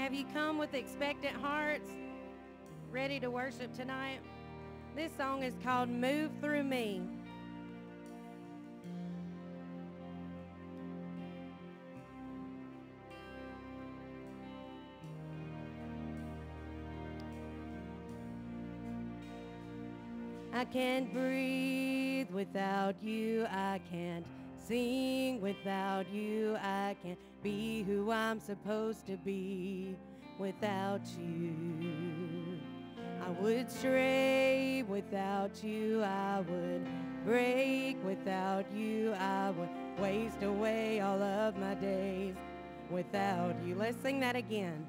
Have you come with expectant hearts, ready to worship tonight? This song is called Move Through Me. I can't breathe without you. I can't sing without you. I can't be who I'm supposed to be without you. I would stray without you. I would break without you. I would waste away all of my days without you. Let's sing that again.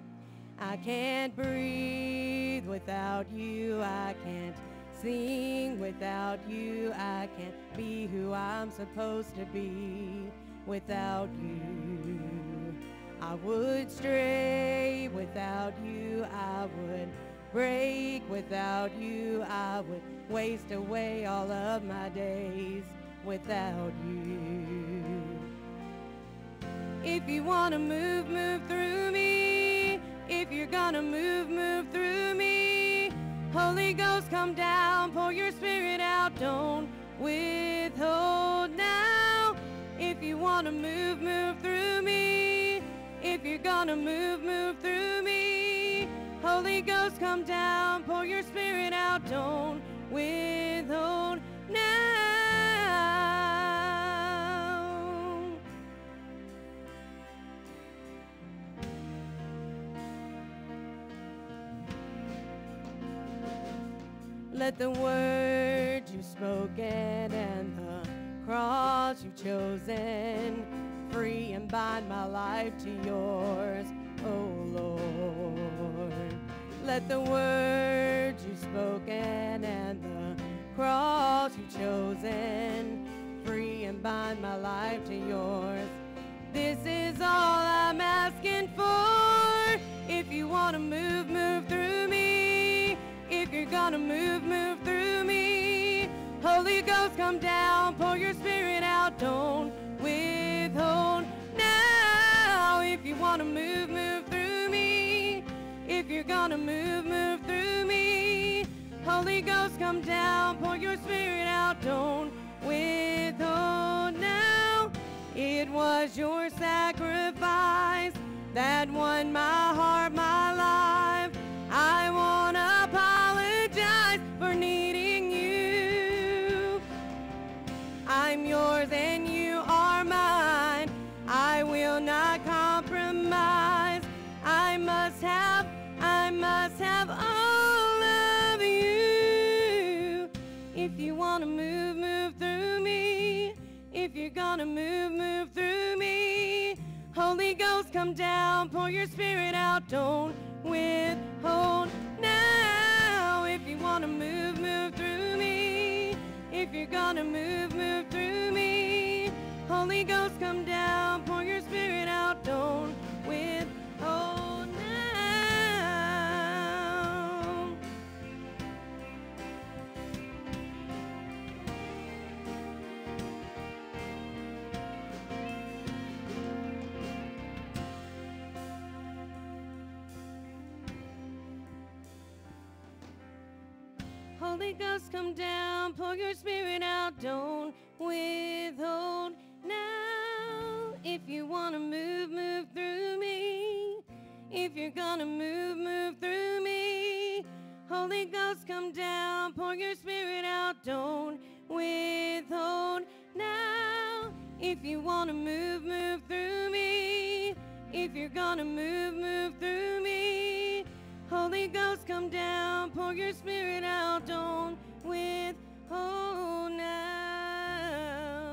I can't breathe without you. I can't sing without you. I can't be who I'm supposed to be without you. I would stray without you. I would break without you. I would waste away all of my days without you. If you want to move, move through me. If you're gonna move, move through me. Holy Ghost, come down, pour your spirit out, don't withhold now. If you want to move, move through me. If you're gonna move, move through me. Holy Ghost, come down, pour your spirit out, don't withhold Let the words you've spoken and the cross you've chosen free and bind my life to yours, oh Lord. Let the words you've spoken and the cross you've chosen free and bind my life to yours. This is all I'm asking for. If you want to move, move through. You're gonna move, move through me. Holy Ghost, come down, pour your spirit out, don't withhold now. If you wanna move, move through me. If you're gonna move, move through me. Holy Ghost, come down, pour your spirit out, don't withhold now. It was your sacrifice that won my heart, my life. For needing you. I'm yours and you are mine. I will not compromise. I must have, I must have all of you. If you want to move, move through me. If you're gonna move, move through me. Holy Ghost, come down, pour your spirit out, don't withhold you wanna move, move through me. If you're gonna move, move through me. Holy Ghost, come down, pour your spirit out, don't withhold Holy Ghost, come down, pour your spirit out, don't withhold now. If you want to move, move through me. If you're gonna move, move through me. Holy Ghost, come down, pour your spirit out, don't withhold now. If you want to move, move through me. If you're gonna move, move through me. Holy Ghost, come down, pour your spirit out, don't withhold now.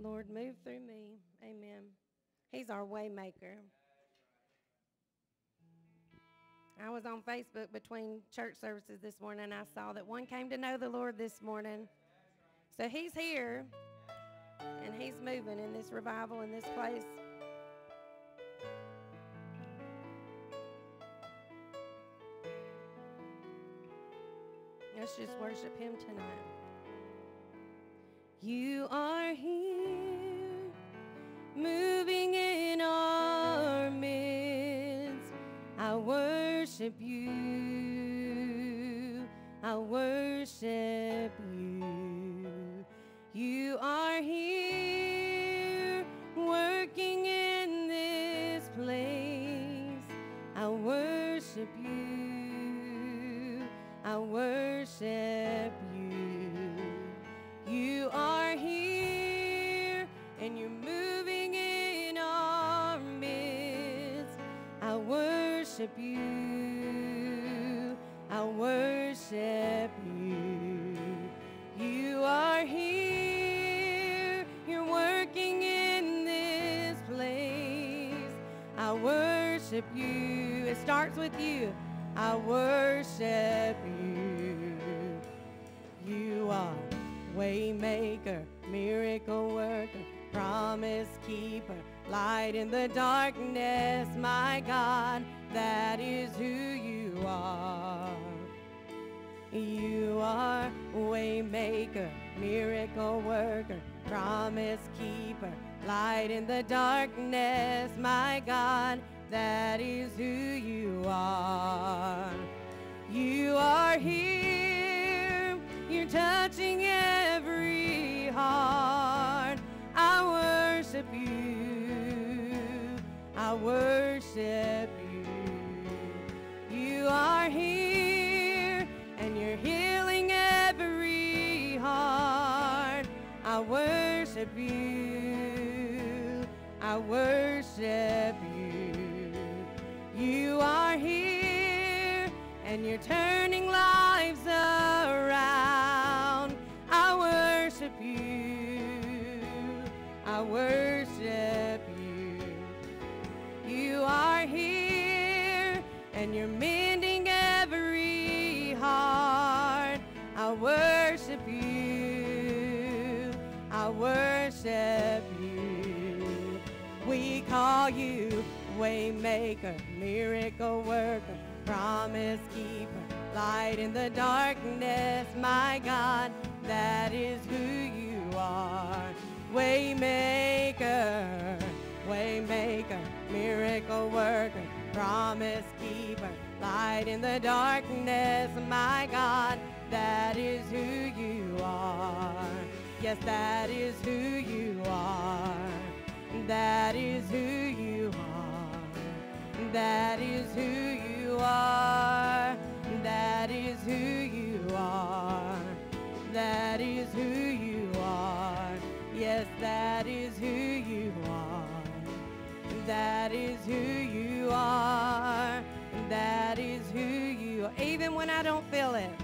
Lord, move through me. Amen. He's our way maker. I was on Facebook between church services this morning and I saw that one came to know the Lord this morning. So he's here and he's moving in this revival in this place. Let's just worship him tonight. You are here, moving in our midst. I worship you. I worship starts with you. I worship you. You are waymaker, miracle worker, promise keeper, light in the darkness, my God, that is who you are. You are waymaker, miracle worker, promise keeper, light in the darkness, my God, that is who worship you. You are here, and you're healing every heart. I worship you, I worship you. You are here, and you're turning lives worship you. We call you waymaker, miracle worker, promise keeper, light in the darkness, my God, that is who you are. Waymaker, waymaker, miracle worker, promise keeper, light in the darkness, my God, that is who you are. Yes, that is who you are. That is who you are. That is who you are. That is who you are. That is who you are. Yes, that is who you are. That is who you are. That is who you are. Even when I don't feel it.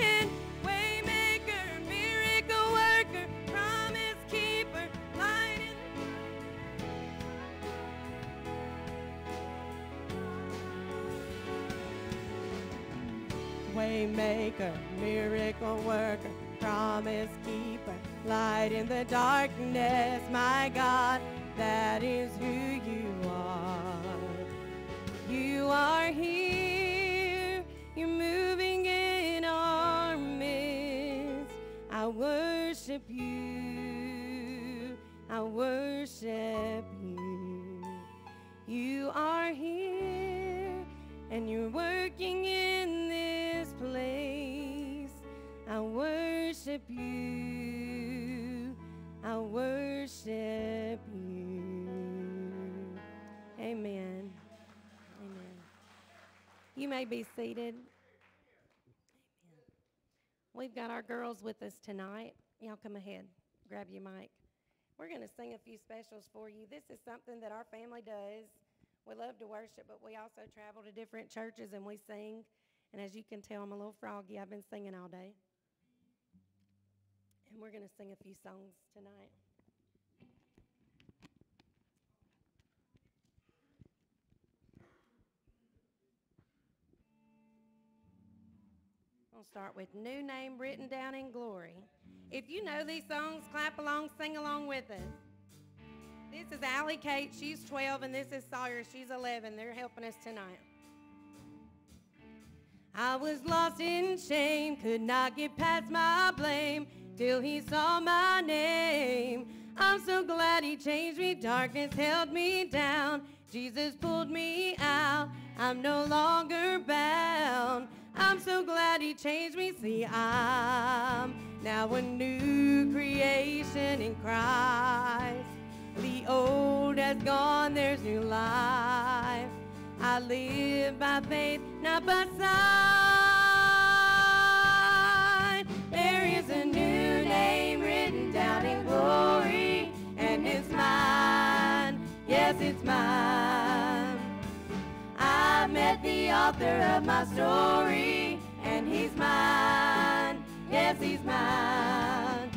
Waymaker, miracle worker, promise keeper, light in the darkness, my God, that is who you are. You are here, you're moving in our midst. I worship you, I worship you. You are here, and you're working in this. I worship you, I worship you. Amen. Amen. You may be seated. Amen. We've got our girls with us tonight. Y'all come ahead, grab your mic. We're going to sing a few specials for you. This is something that our family does. We love to worship, but we also travel to different churches and we sing. And as you can tell, I'm a little froggy. I've been singing all day. And we're going to sing a few songs tonight. to start with New Name Written Down in Glory. If you know these songs, clap along, sing along with us. This is Allie Kate. She's 12, and this is Sawyer. She's 11. They're helping us tonight. I was lost in shame, could not get past my blame till he saw my name. I'm so glad he changed me, darkness held me down. Jesus pulled me out, I'm no longer bound. I'm so glad he changed me, see, I'm now a new creation in Christ. The old has gone, there's new life. I live by faith, not by sight. There is a Yes, it's mine. I met the author of my story, and he's mine. Yes, he's mine.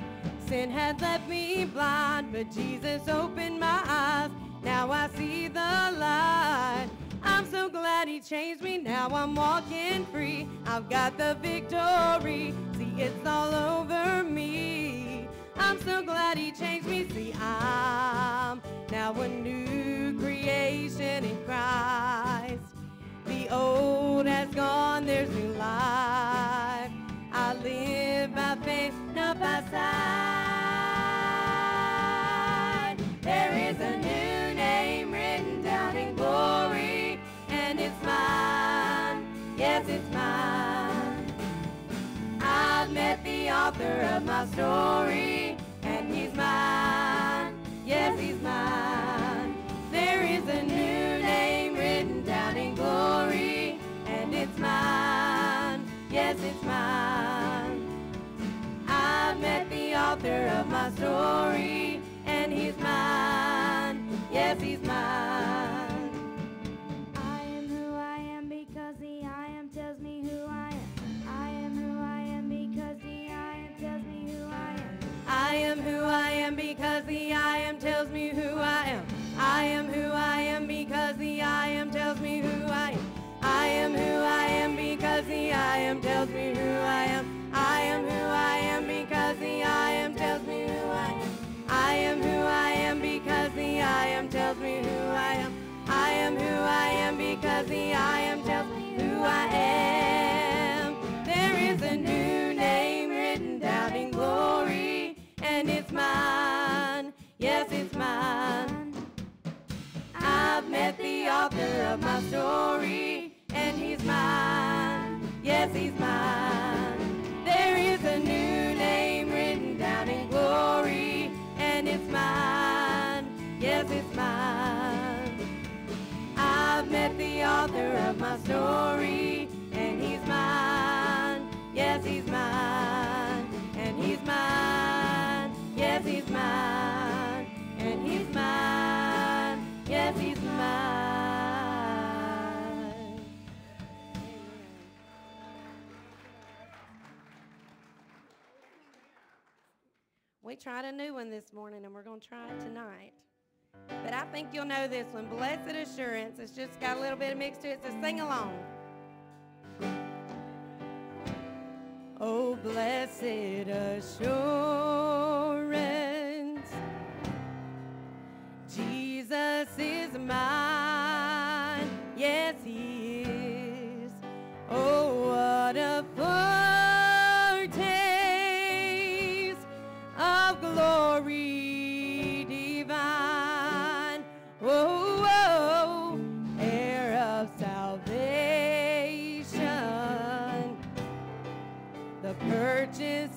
Sin had left me blind, but Jesus opened my eyes. Now I see the light. I'm so glad he changed me. Now I'm walking free. I've got the victory. See, it's all over me. I'm so glad he changed me. See, I'm now a new creation in Christ. The old has gone, there's new life. I live by faith, not by sight. There is a new name written down in glory, and it's mine. Yes, it's mine. I've met the author of my story, of my story, and he's mine. Yes, he's mine. Am because the I am tells me who I am. I am who I am because the I am tells me who I am. I am who I am because the I am tells me who I am. I am who I am because the I am tells me who I am. I am who I am because the I am tells me who I am. I am who I am because the I am tells me mine. Yes, it's mine. I've met the author of my story, and he's mine. Yes, he's mine. There is a new name written down in glory, and it's mine. Yes, it's mine. I've met the author of my story, We tried a new one this morning, and we're going to try it tonight. But I think you'll know this one. Blessed Assurance. It's just got a little bit of mix to it, so sing along. Oh, blessed assurance, Jesus is mine. Yes, he is. Oh, what a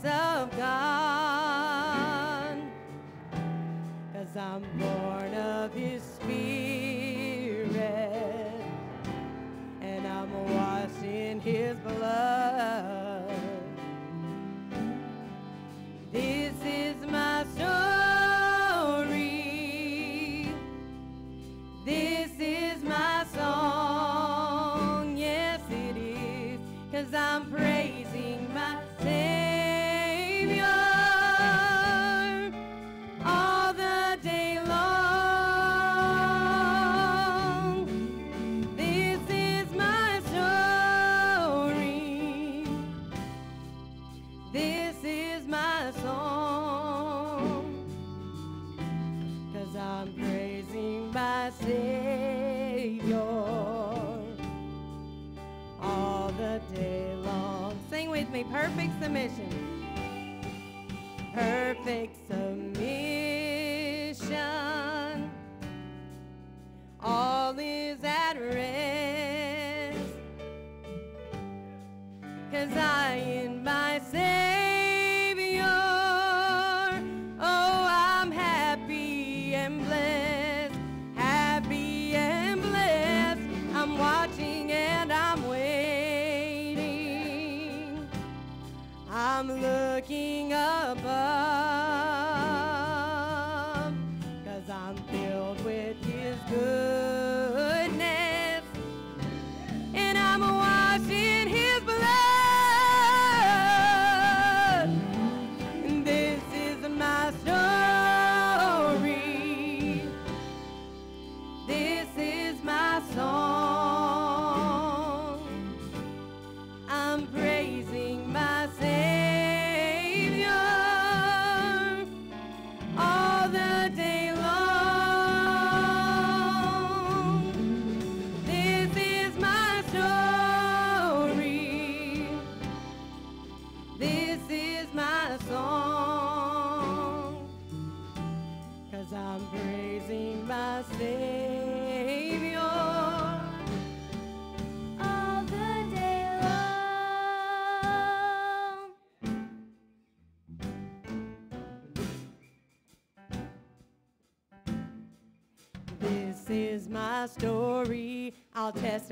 of God. Cause I'm born of his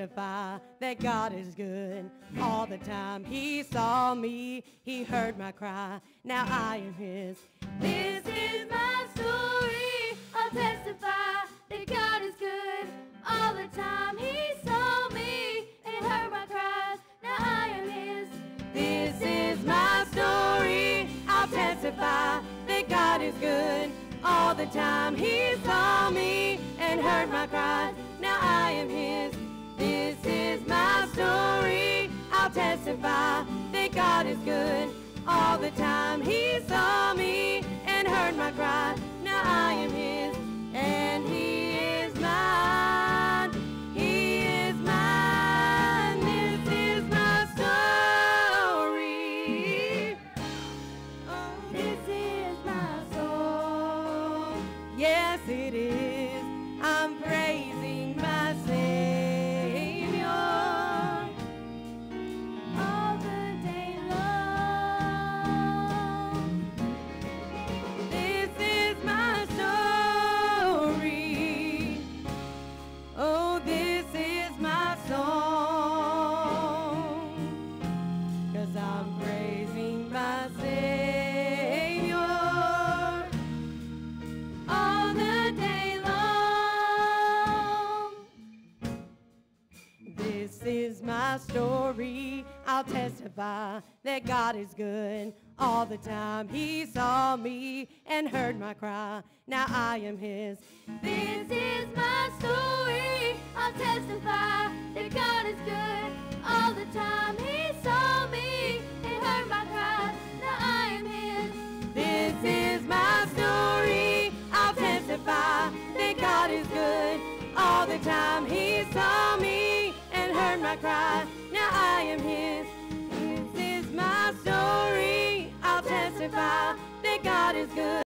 testify that God is good all the time. He saw me, He heard my cry. Now I am His. Good all the time. He saw me and heard my cry. I'll testify that God is good all the time. He saw me and heard my cry. Now I am His. This is my story. I'll testify that God is good all the time. He saw me and heard my cries. Now I am His. This is my story. I'll testify that God is good all the time. He saw me heard my cry. Now I am His. This is my story. I'll testify that God is good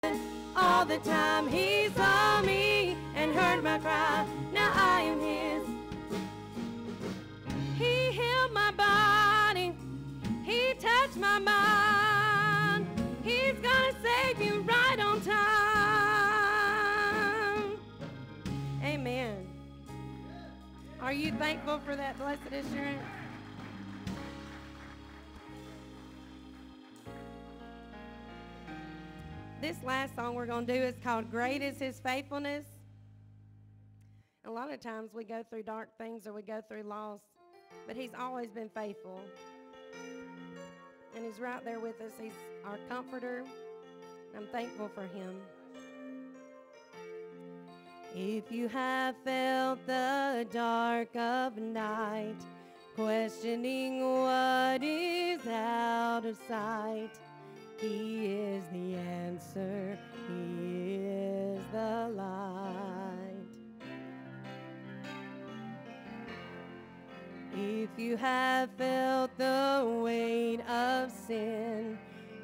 all the time. He saw me and heard my cry. Now I am His. He healed my body. He touched my mind. He's gonna save you right on time. Amen. Are you thankful for that blessed assurance? This last song we're going to do is called Great is His Faithfulness. A lot of times we go through dark things or we go through loss, but He's always been faithful. And He's right there with us. He's our comforter. I'm thankful for Him. If you have felt the dark of night, questioning what is out of sight, He is the answer, He is the light. If you have felt the weight of sin,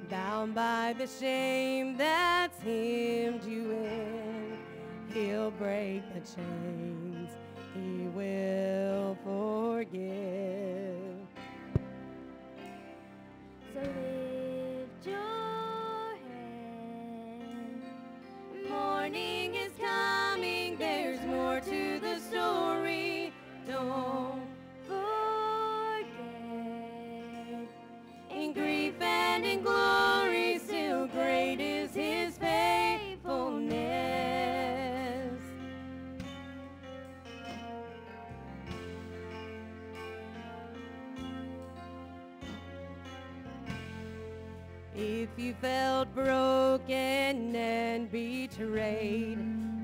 bound by the shame that's hemmed you in, he'll break the chains, he will forgive. Felt broken and betrayed,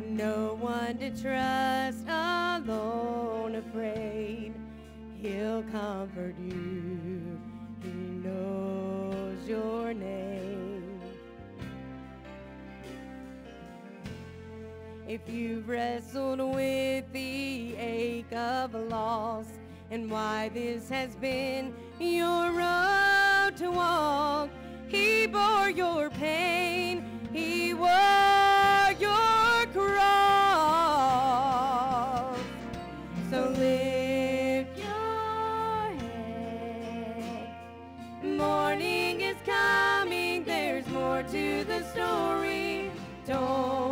no one to trust, alone, afraid, he'll comfort you. He knows your name. If you've wrestled with the ache of loss and why this has been your road to walk, he bore your pain, he wore your cross. So lift Your head. Morning is coming, there's more to the story. Don't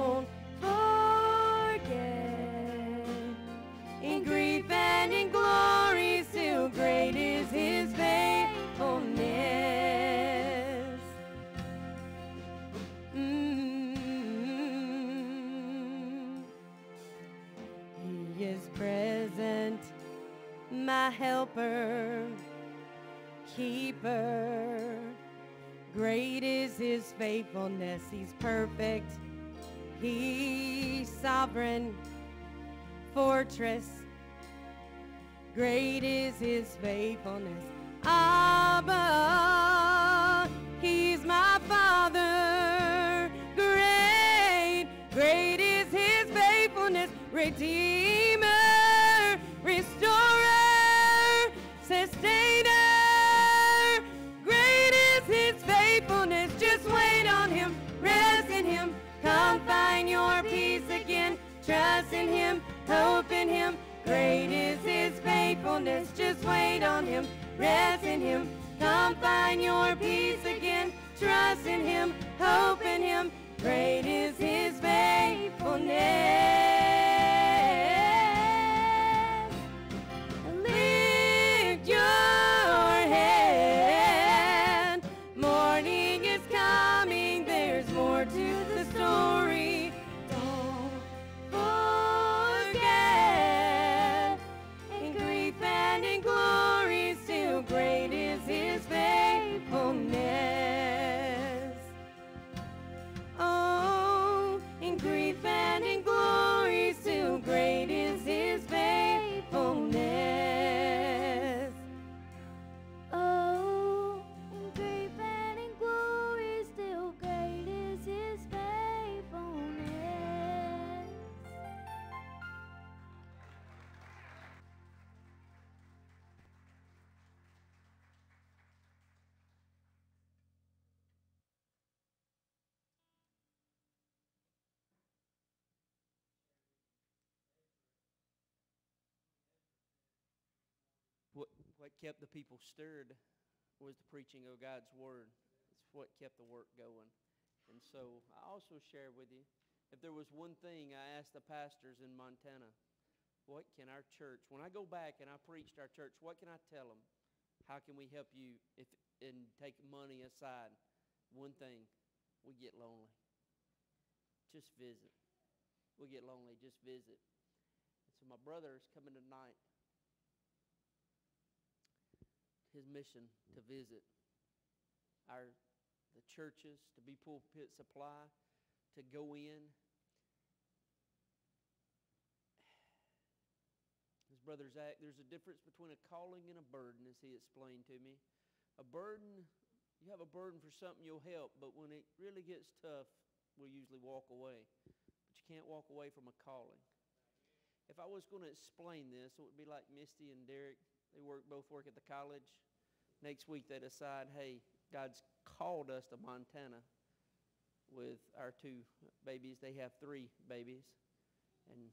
helper keeper. Great is his faithfulness. He's perfect. He's sovereign. Fortress. Great is his faithfulness. Abba, he's my father. Great, great is his faithfulness. Redeemer, restorer, Trust in him, hope in him. Great is his faithfulness. Just wait on him, rest in him. Come find your peace again. Trust in him, hope in him. Great is his faithfulness. Kept the people stirred was the preaching of God's word. It's what kept the work going. And so I also share with you, if there was one thing I asked the pastors in Montana, what can our church, when I go back and I preach to our church, what can I tell them? How can we help you if and take money aside? One thing, we get lonely. Just visit. We get lonely, just visit. And so my brother is coming tonight his mission to visit our the churches, to be pulpit supply, to go in. His brother Zach, there's a difference between a calling and a burden, as he explained to me. A burden, you have a burden for something you'll help, but when it really gets tough, we'll usually walk away. But you can't walk away from a calling. If I was going to explain this, it would be like Misty and Derek They work both work at the college. Next week they decide, hey, God's called us to Montana with our two babies. They have three babies, and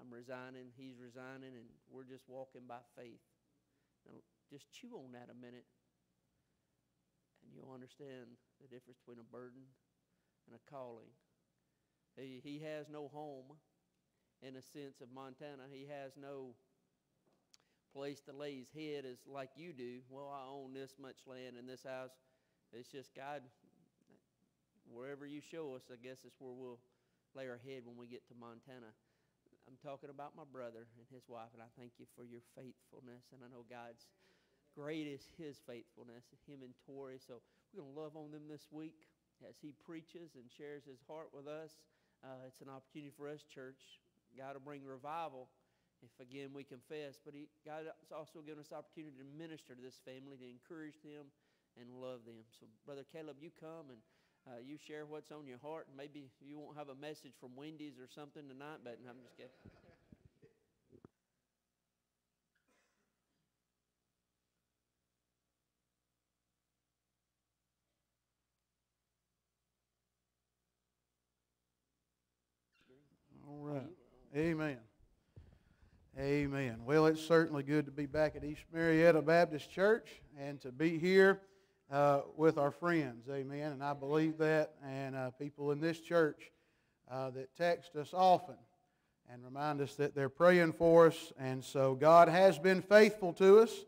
I'm resigning. He's resigning, and we're just walking by faith. Now, just chew on that a minute, and you'll understand the difference between a burden and a calling. He, he has no home in a sense of Montana. He has no place to lay his head is like you do. Well, I own this much land in this house. It's just God, wherever you show us, I guess is where we'll lay our head when we get to Montana. I'm talking about my brother and his wife, and I thank you for your faithfulness. And I know God's great is his faithfulness, him and Tori. So we're going to love on them this week as he preaches and shares his heart with us. Uh, it's an opportunity for us, church. God will bring revival if, again, we confess. But he, God has also given us opportunity to minister to this family, to encourage them and love them. So, Brother Caleb, you come and uh, you share what's on your heart. Maybe you won't have a message from Wendy's or something tonight, but I'm just kidding. All right. Amen. Amen. Well, it's certainly good to be back at East Marietta Baptist Church and to be here uh, with our friends. Amen. And I believe that. And uh, people in this church uh, that text us often and remind us that they're praying for us. And so God has been faithful to us.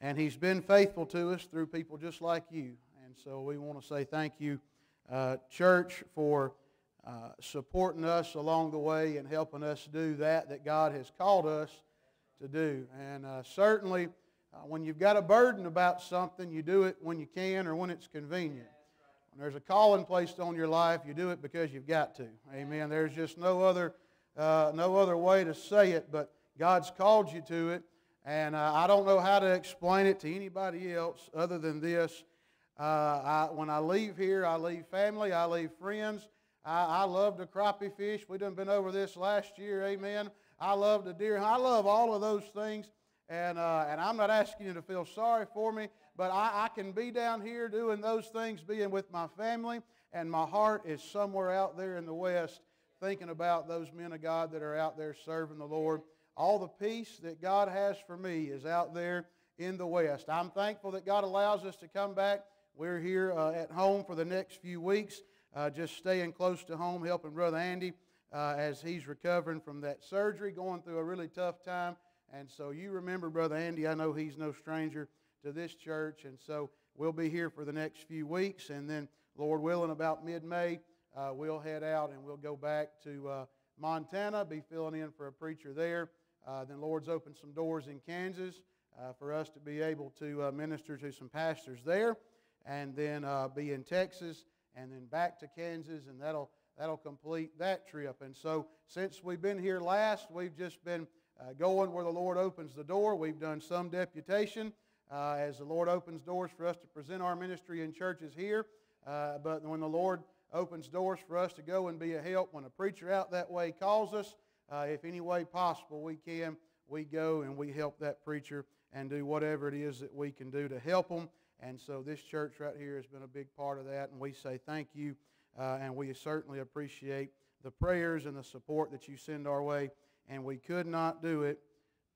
And He's been faithful to us through people just like you. And so we want to say thank you, uh, church, for uh, supporting us along the way and helping us do that that God has called us to do. And uh, certainly, uh, when you've got a burden about something, you do it when you can or when it's convenient. When there's a calling placed on your life, you do it because you've got to. Amen. There's just no other, uh, no other way to say it, but God's called you to it. And uh, I don't know how to explain it to anybody else other than this. Uh, I, when I leave here, I leave family, I leave friends. I, I love the crappie fish. We done been over this last year, amen. I love the deer. I love all of those things. And, uh, and I'm not asking you to feel sorry for me, but I, I can be down here doing those things, being with my family, and my heart is somewhere out there in the West thinking about those men of God that are out there serving the Lord. All the peace that God has for me is out there in the West. I'm thankful that God allows us to come back. We're here uh, at home for the next few weeks, uh, just staying close to home, helping Brother Andy uh, as he's recovering from that surgery, going through a really tough time. And so you remember Brother Andy. I know he's no stranger to this church. And so we'll be here for the next few weeks. And then, Lord willing, about mid May, uh, we'll head out and we'll go back to uh, Montana, be filling in for a preacher there. Uh, then, Lord's opened some doors in Kansas uh, for us to be able to uh, minister to some pastors there. And then uh, be in Texas and then back to Kansas. And that'll, that'll complete that trip. And so, since we've been here last, we've just been uh, going where the Lord opens the door. We've done some deputation uh, as the Lord opens doors for us to present our ministry in churches here. Uh, but when the Lord opens doors for us to go and be a help, when a preacher out that way calls us, uh, if any way possible we can, we go and we help that preacher and do whatever it is that we can do to help them. And so this church right here has been a big part of that, and we say thank you, uh, and we certainly appreciate the prayers and the support that you send our way and we could not do it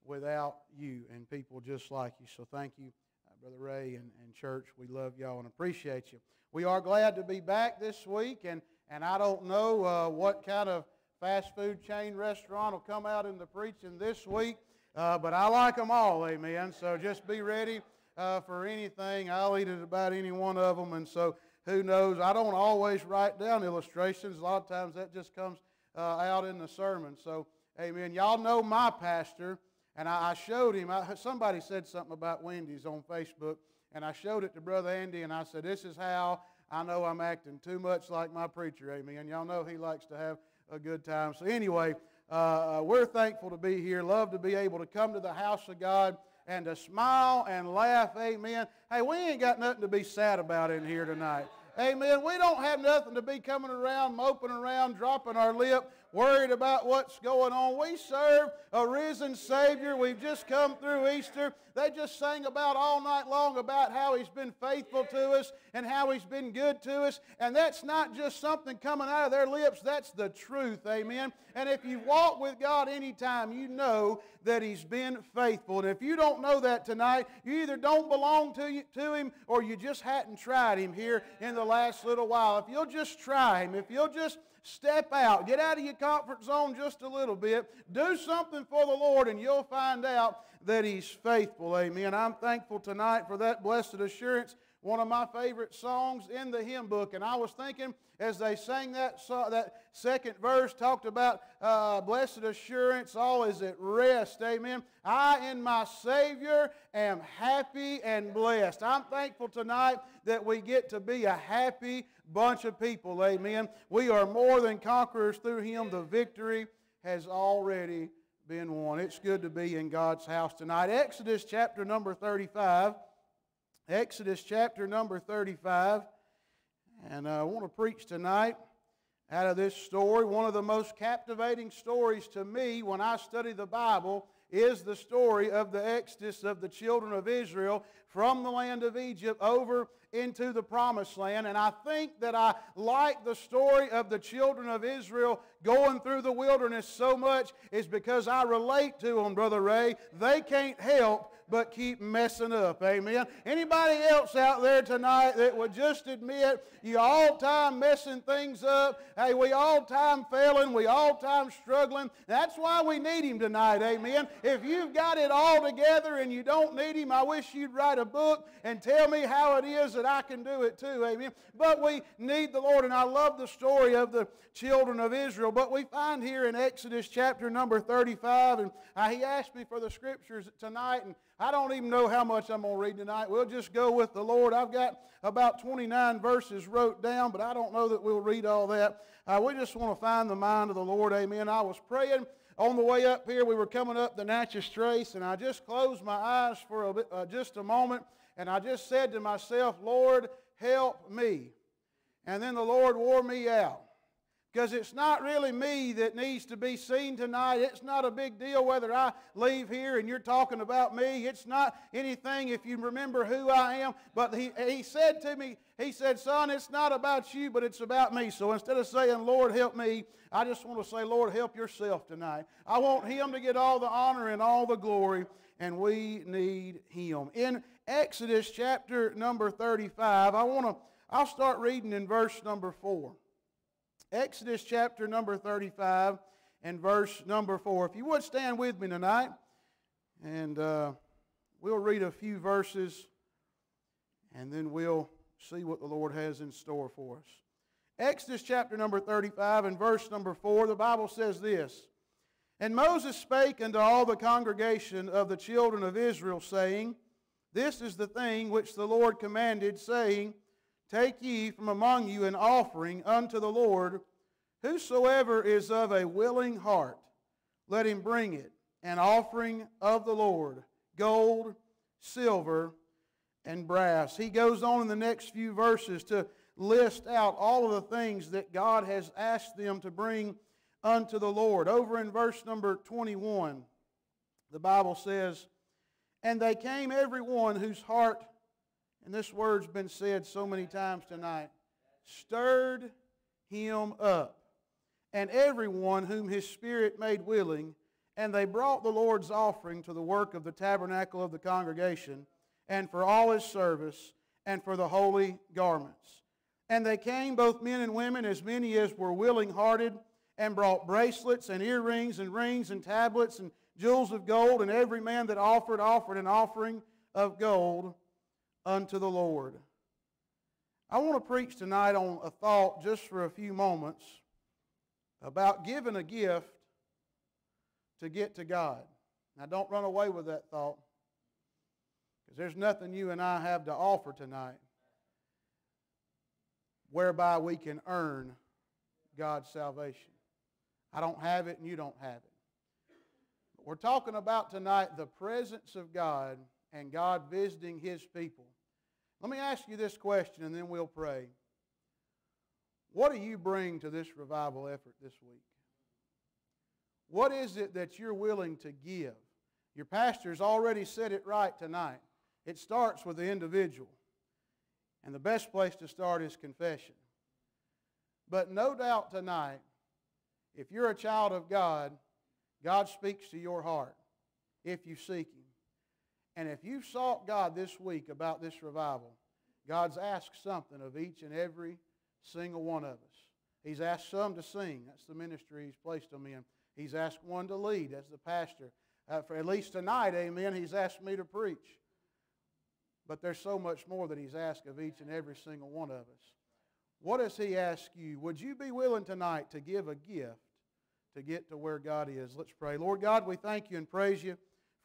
without you and people just like you. So thank you, uh, Brother Ray and, and church. We love y'all and appreciate you. We are glad to be back this week, and, and I don't know uh, what kind of fast food chain restaurant will come out in the preaching this week, uh, but I like them all, amen. So just be ready uh, for anything. I'll eat at about any one of them, and so who knows? I don't always write down illustrations. A lot of times that just comes uh, out in the sermon. So Amen. Y'all know my pastor, and I, showed him. I, somebody said something about Wendy's on Facebook, and I showed it to Brother Andy, and I said, This is how I know I'm acting too much like my preacher. Amen. Y'all know he likes to have a good time. So, anyway, uh, we're thankful to be here. Love to be able to come to the house of God and to smile and laugh. Amen. Hey, we ain't got nothing to be sad about in here tonight. Amen. We don't have nothing to be coming around, moping around, dropping our lip. Worried about what's going on. We serve a risen Savior. We've just come through Easter. They just sang about all night long about how He's been faithful to us and how He's been good to us. And that's not just something coming out of their lips, that's the truth. Amen. And if you walk with God anytime, you know that He's been faithful. And if you don't know that tonight, you either don't belong to, you, to Him or you just hadn't tried Him here in the last little while. If you'll just try Him, if you'll just step out, get out of your comfort zone just a little bit, do something for the Lord, and you'll find out that He's faithful. Amen. I'm thankful tonight for that blessed assurance one of my favorite songs in the hymn book. And I was thinking as they sang that, that second verse, talked about uh, blessed assurance, all is at rest. Amen. I in my Savior am happy and blessed. I'm thankful tonight that we get to be a happy bunch of people. Amen. We are more than conquerors through Him. The victory has already been won. It's good to be in God's house tonight. Exodus chapter number 35. Exodus chapter number 35. And uh, I want to preach tonight out of this story. One of the most captivating stories to me when I study the Bible is the story of the exodus of the children of Israel from the land of Egypt over into the promised land. And I think that I like the story of the children of Israel going through the wilderness so much is because I relate to them, Brother Ray. They can't help but keep messing up. Amen. Anybody else out there tonight that would just admit you all time messing things up? Hey, we all time failing. We all time struggling. That's why we need him tonight. Amen. If you've got it all together and you don't need him, I wish you'd write a book and tell me how it is that I can do it too. Amen. But we need the Lord, and I love the story of the children of Israel. But we find here in Exodus chapter number 35, and uh, he asked me for the scriptures tonight, and I don't even know how much I'm going to read tonight. We'll just go with the Lord. I've got about 29 verses wrote down, but I don't know that we'll read all that. Uh, we just want to find the mind of the Lord. Amen. I was praying on the way up here. We were coming up the Natchez Trace, and I just closed my eyes for a bit, uh, just a moment, and I just said to myself, Lord, help me. And then the Lord wore me out. Because it's not really me that needs to be seen tonight. It's not a big deal whether I leave here and you're talking about me. It's not anything if you remember who I am. But he, he said to me, he said, Son, it's not about you, but it's about me. So instead of saying, Lord, help me, I just want to say, Lord, help yourself tonight. I want Him to get all the honor and all the glory, and we need Him. In Exodus chapter number 35, I want to, I'll start reading in verse number 4. Exodus chapter number 35 and verse number 4. If you would stand with me tonight, and uh, we'll read a few verses, and then we'll see what the Lord has in store for us. Exodus chapter number 35 and verse number 4, the Bible says this And Moses spake unto all the congregation of the children of Israel, saying, This is the thing which the Lord commanded, saying, Take ye from among you an offering unto the Lord. Whosoever is of a willing heart, let him bring it, an offering of the Lord, gold, silver, and brass. He goes on in the next few verses to list out all of the things that God has asked them to bring unto the Lord. Over in verse number 21, the Bible says, And they came every one whose heart and this word's been said so many times tonight, stirred him up, and everyone whom his spirit made willing, and they brought the Lord's offering to the work of the tabernacle of the congregation, and for all his service, and for the holy garments. And they came, both men and women, as many as were willing hearted, and brought bracelets and earrings and rings and tablets and jewels of gold, and every man that offered offered an offering of gold unto the Lord. I want to preach tonight on a thought just for a few moments about giving a gift to get to God. Now, don't run away with that thought because there's nothing you and I have to offer tonight whereby we can earn God's salvation. I don't have it and you don't have it. But we're talking about tonight the presence of God and God visiting His people. Let me ask you this question and then we'll pray. What do you bring to this revival effort this week? What is it that you're willing to give? Your pastor's already said it right tonight. It starts with the individual. And the best place to start is confession. But no doubt tonight, if you're a child of God, God speaks to your heart if you seek Him. And if you've sought God this week about this revival, God's asked something of each and every single one of us. He's asked some to sing. That's the ministry He's placed them in. He's asked one to lead. That's the pastor. Uh, for at least tonight, amen, He's asked me to preach. But there's so much more that He's asked of each and every single one of us. What does He ask you? Would you be willing tonight to give a gift to get to where God is? Let's pray. Lord God, we thank you and praise you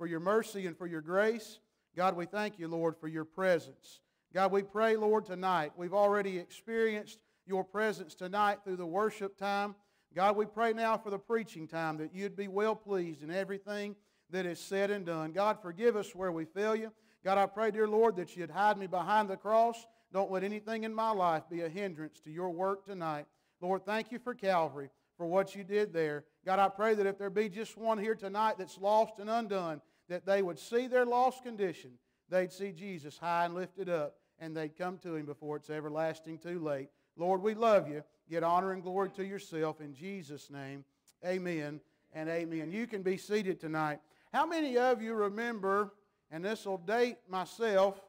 for your mercy and for your grace. God, we thank you, Lord, for your presence. God, we pray, Lord, tonight. We've already experienced your presence tonight through the worship time. God, we pray now for the preaching time that you'd be well pleased in everything that is said and done. God, forgive us where we fail you. God, I pray, dear Lord, that you'd hide me behind the cross. Don't let anything in my life be a hindrance to your work tonight. Lord, thank you for Calvary, for what you did there. God, I pray that if there be just one here tonight that's lost and undone, that they would see their lost condition, they'd see Jesus high and lifted up, and they'd come to him before it's everlasting too late. Lord, we love you. Get honor and glory to yourself in Jesus' name. Amen and amen. You can be seated tonight. How many of you remember, and this will date myself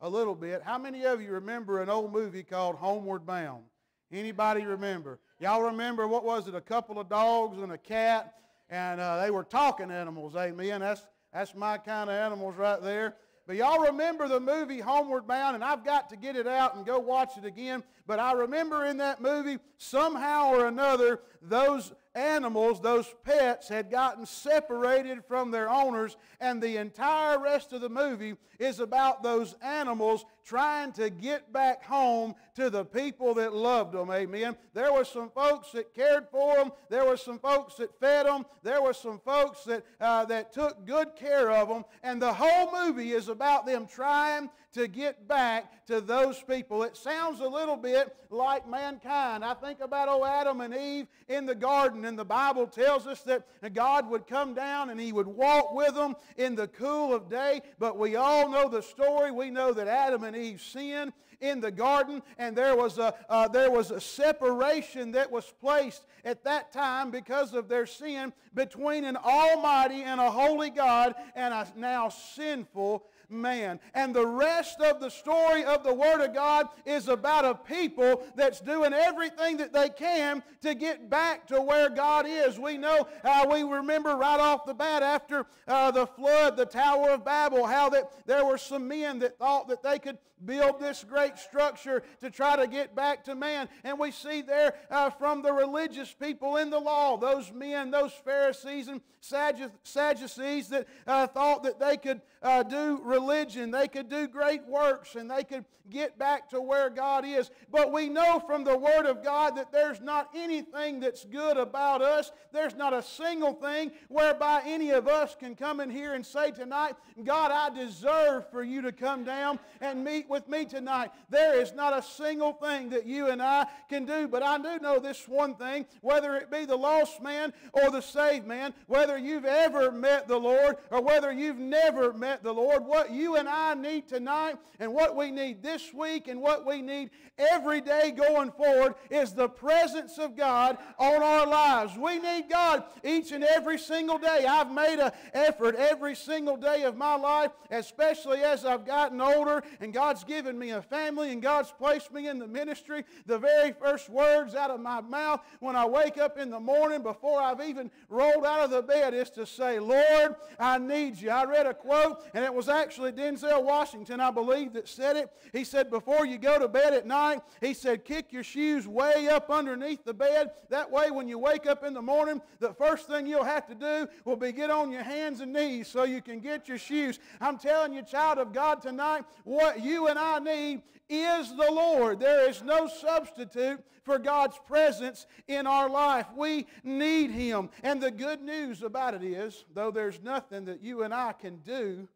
a little bit, how many of you remember an old movie called Homeward Bound? Anybody remember? Y'all remember, what was it, a couple of dogs and a cat, and uh, they were talking animals, amen. That's, that's my kind of animals right there. But y'all remember the movie Homeward Bound, and I've got to get it out and go watch it again. But I remember in that movie, somehow or another, those animals, those pets, had gotten separated from their owners, and the entire rest of the movie is about those animals trying to get back home to the people that loved them. Amen. There were some folks that cared for them. There were some folks that fed them. There were some folks that, uh, that took good care of them. And the whole movie is about them trying to get back to those people. It sounds a little bit like mankind. I think about old Adam and Eve in the garden, and the Bible tells us that God would come down and he would walk with them in the cool of day. But we all know the story. We know that Adam and Eve sinned in the garden, and there was a, uh, there was a separation that was placed at that time because of their sin between an almighty and a holy God and a now sinful man. And the rest of the story of the Word of God is about a people that's doing everything that they can to get back to where God is. We know, uh, we remember right off the bat after uh, the flood, the Tower of Babel, how that there were some men that thought that they could build this great structure to try to get back to man. And we see there uh, from the religious people in the law, those men, those Pharisees and Sadducees that uh, thought that they could uh, do religion, they could do great works, and they could get back to where God is. But we know from the Word of God that there's not anything that's good about us. There's not a single thing whereby any of us can come in here and say tonight, God, I deserve for you to come down and meet with me tonight. There is not a single thing that you and I can do. But I do know this one thing, whether it be the lost man or the saved man, whether you've ever met the Lord or whether you've never met the Lord, what you and I need tonight and what we need this this week and what we need every day going forward is the presence of God on our lives. We need God each and every single day. I've made an effort every single day of my life, especially as I've gotten older and God's given me a family and God's placed me in the ministry. The very first words out of my mouth when I wake up in the morning before I've even rolled out of the bed is to say, Lord, I need you. I read a quote, and it was actually Denzel Washington, I believe, that said it. He said, before you go to bed at night, he said, kick your shoes way up underneath the bed. That way, when you wake up in the morning, the first thing you'll have to do will be get on your hands and knees so you can get your shoes. I'm telling you, child of God, tonight, what you and I need is the Lord. There is no substitute for God's presence in our life. We need Him. And the good news about it is, though there's nothing that you and I can do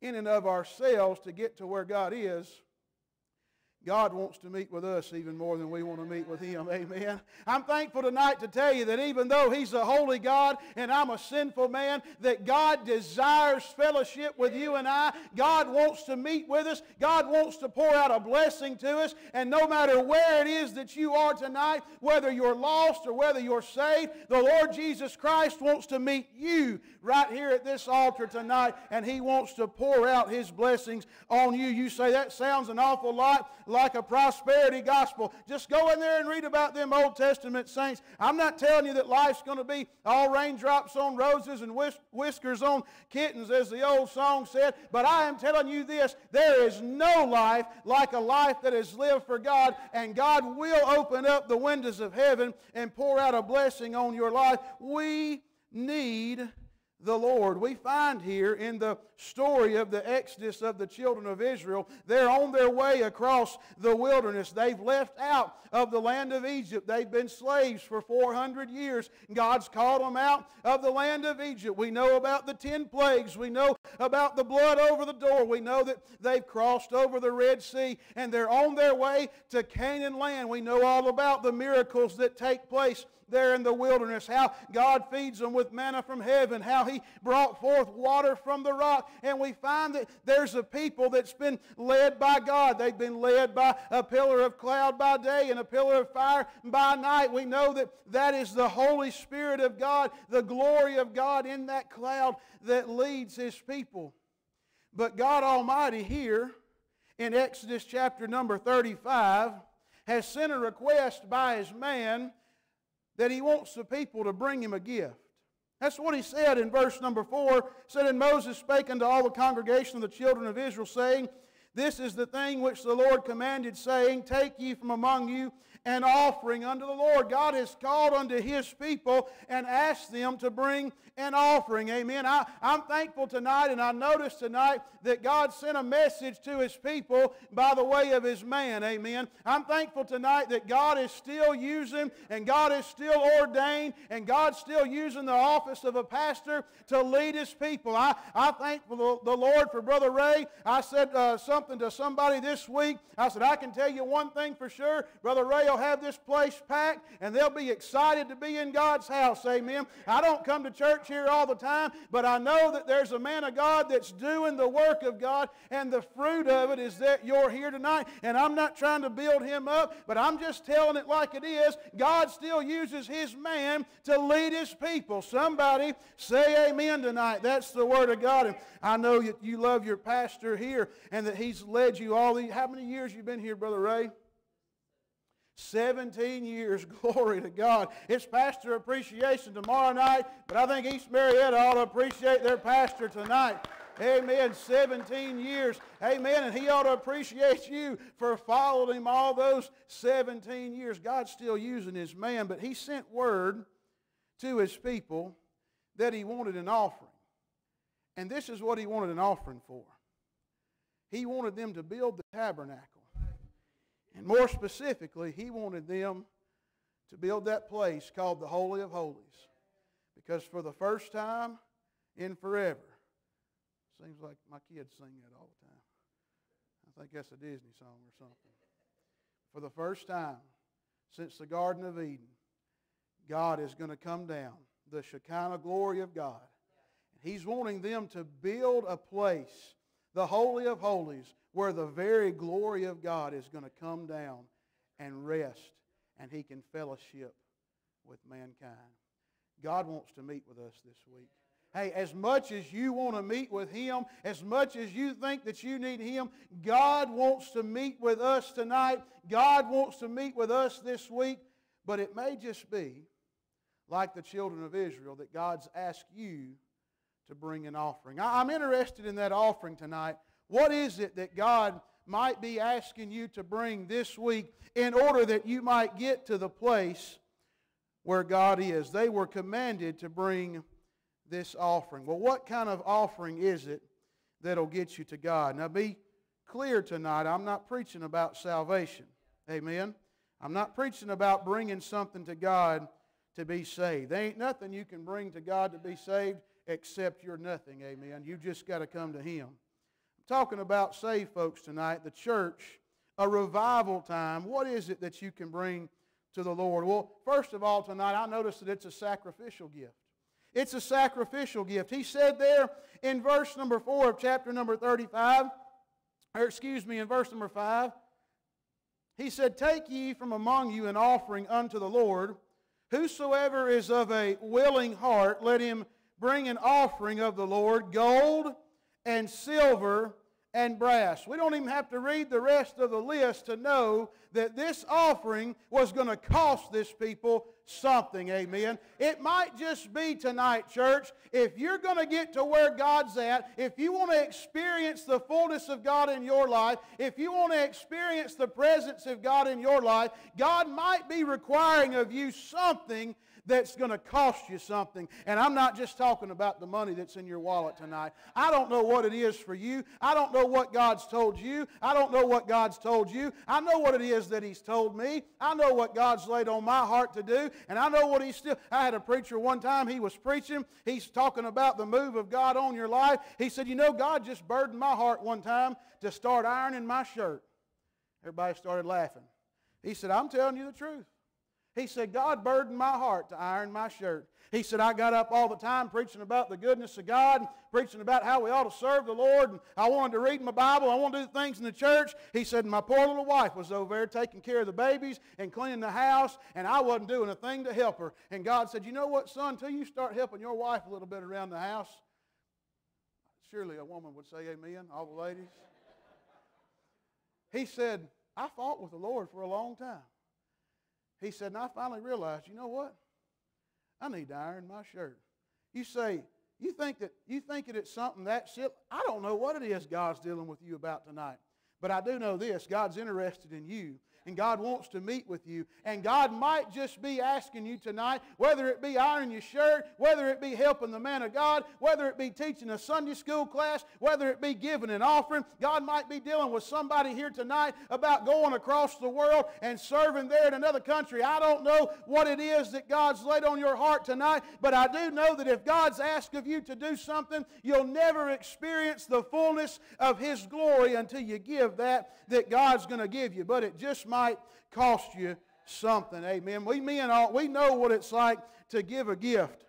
in and of ourselves to get to where God is, God wants to meet with us even more than we want to meet with Him. Amen. I'm thankful tonight to tell you that even though He's a holy God and I'm a sinful man, that God desires fellowship with you and I. God wants to meet with us. God wants to pour out a blessing to us. And no matter where it is that you are tonight, whether you're lost or whether you're saved, the Lord Jesus Christ wants to meet you right here at this altar tonight, and He wants to pour out His blessings on you. You say, that sounds an awful lot like a prosperity gospel. Just go in there and read about them Old Testament saints. I'm not telling you that life's going to be all raindrops on roses and whis- whiskers on kittens, as the old song said, but I am telling you this there is no life like a life that is lived for God, and God will open up the windows of heaven and pour out a blessing on your life. We need the Lord. We find here in the story of the exodus of the children of Israel, they're on their way across the wilderness. They've left out of the land of Egypt. They've been slaves for 400 years. God's called them out of the land of Egypt. We know about the 10 plagues. We know about the blood over the door. We know that they've crossed over the Red Sea and they're on their way to Canaan land. We know all about the miracles that take place there in the wilderness, how God feeds them with manna from heaven, how He brought forth water from the rock. And we find that there's a people that's been led by God. They've been led by a pillar of cloud by day and a pillar of fire by night. We know that that is the Holy Spirit of God, the glory of God in that cloud that leads His people. But God Almighty here in Exodus chapter number 35 has sent a request by His man that he wants the people to bring him a gift. That's what he said in verse number 4. said, And Moses spake unto all the congregation of the children of Israel, saying, This is the thing which the Lord commanded, saying, Take ye from among you an offering unto the Lord. God has called unto his people and asked them to bring an offering. Amen. I, I'm thankful tonight, and I noticed tonight that God sent a message to his people by the way of his man. Amen. I'm thankful tonight that God is still using and God is still ordained and God's still using the office of a pastor to lead his people. I, I thank the, Lord for Brother Ray. I said uh, something to somebody this week. I said, I can tell you one thing for sure. Brother Ray will have this place packed and they'll be excited to be in God's house. Amen. I don't come to church here all the time, but I know that there's a man of God that's doing the work of God, and the fruit of it is that you're here tonight. And I'm not trying to build him up, but I'm just telling it like it is. God still uses his man to lead his people. Somebody say amen tonight. That's the word of God. And I know that you love your pastor here and that he's led you all these. How many years you been here, Brother Ray? 17 years. Glory to God. It's pastor appreciation tomorrow night, but I think East Marietta ought to appreciate their pastor tonight. Amen. 17 years. Amen. And he ought to appreciate you for following him all those 17 years. God's still using his man, but he sent word to his people that he wanted an offering. And this is what he wanted an offering for. He wanted them to build the tabernacle. And more specifically, he wanted them to build that place called the Holy of Holies. Because for the first time in forever, seems like my kids sing that all the time. I think that's a Disney song or something. For the first time since the Garden of Eden, God is going to come down, the Shekinah glory of God. He's wanting them to build a place, the Holy of Holies, where the very glory of God is going to come down and rest and he can fellowship with mankind. God wants to meet with us this week. Hey, as much as you want to meet with Him, as much as you think that you need Him, God wants to meet with us tonight. God wants to meet with us this week. But it may just be like the children of Israel that God's asked you to bring an offering. I'm interested in that offering tonight what is it that God might be asking you to bring this week in order that you might get to the place where God is? They were commanded to bring this offering. Well, what kind of offering is it that'll get you to God? Now, be clear tonight. I'm not preaching about salvation. Amen. I'm not preaching about bringing something to God to be saved. There ain't nothing you can bring to God to be saved except you're nothing. Amen. You just got to come to Him talking about saved folks tonight, the church a revival time, what is it that you can bring to the Lord? Well, first of all, tonight I notice that it's a sacrificial gift. It's a sacrificial gift. He said there in verse number 4 of chapter number 35, or excuse me, in verse number 5, he said, Take ye from among you an offering unto the Lord. Whosoever is of a willing heart, let him bring an offering of the Lord, gold and silver and brass. We don't even have to read the rest of the list to know that this offering was going to cost this people something. Amen. It might just be tonight, church, if you're going to get to where God's at, if you want to experience the fullness of God in your life, if you want to experience the presence of God in your life, God might be requiring of you something that's going to cost you something. And I'm not just talking about the money that's in your wallet tonight. I don't know what it is for you. I don't know what God's told you. I don't know what God's told you. I know what it is that He's told me. I know what God's laid on my heart to do. And I know what He's still. I had a preacher one time, he was preaching. He's talking about the move of God on your life. He said, You know, God just burdened my heart one time to start ironing my shirt. Everybody started laughing. He said, I'm telling you the truth. He said, God burdened my heart to iron my shirt. He said, I got up all the time preaching about the goodness of God, preaching about how we ought to serve the Lord, and I wanted to read my Bible, I wanted to do things in the church. He said, my poor little wife was over there taking care of the babies and cleaning the house, and I wasn't doing a thing to help her. And God said, you know what, son, until you start helping your wife a little bit around the house, surely a woman would say amen, all the ladies. He said, I fought with the Lord for a long time. He said, and I finally realized, you know what? I need to iron my shirt. You say, you think that you think that it's something that shit? I don't know what it is God's dealing with you about tonight. But I do know this God's interested in you and God wants to meet with you. And God might just be asking you tonight, whether it be ironing your shirt, whether it be helping the man of God, whether it be teaching a Sunday school class, whether it be giving an offering. God might be dealing with somebody here tonight about going across the world and serving there in another country. I don't know what it is that God's laid on your heart tonight, but I do know that if God's asked of you to do something, you'll never experience the fullness of His glory until you give that that God's going to give you. But it just might might cost you something. Amen. We, men all, we know what it's like to give a gift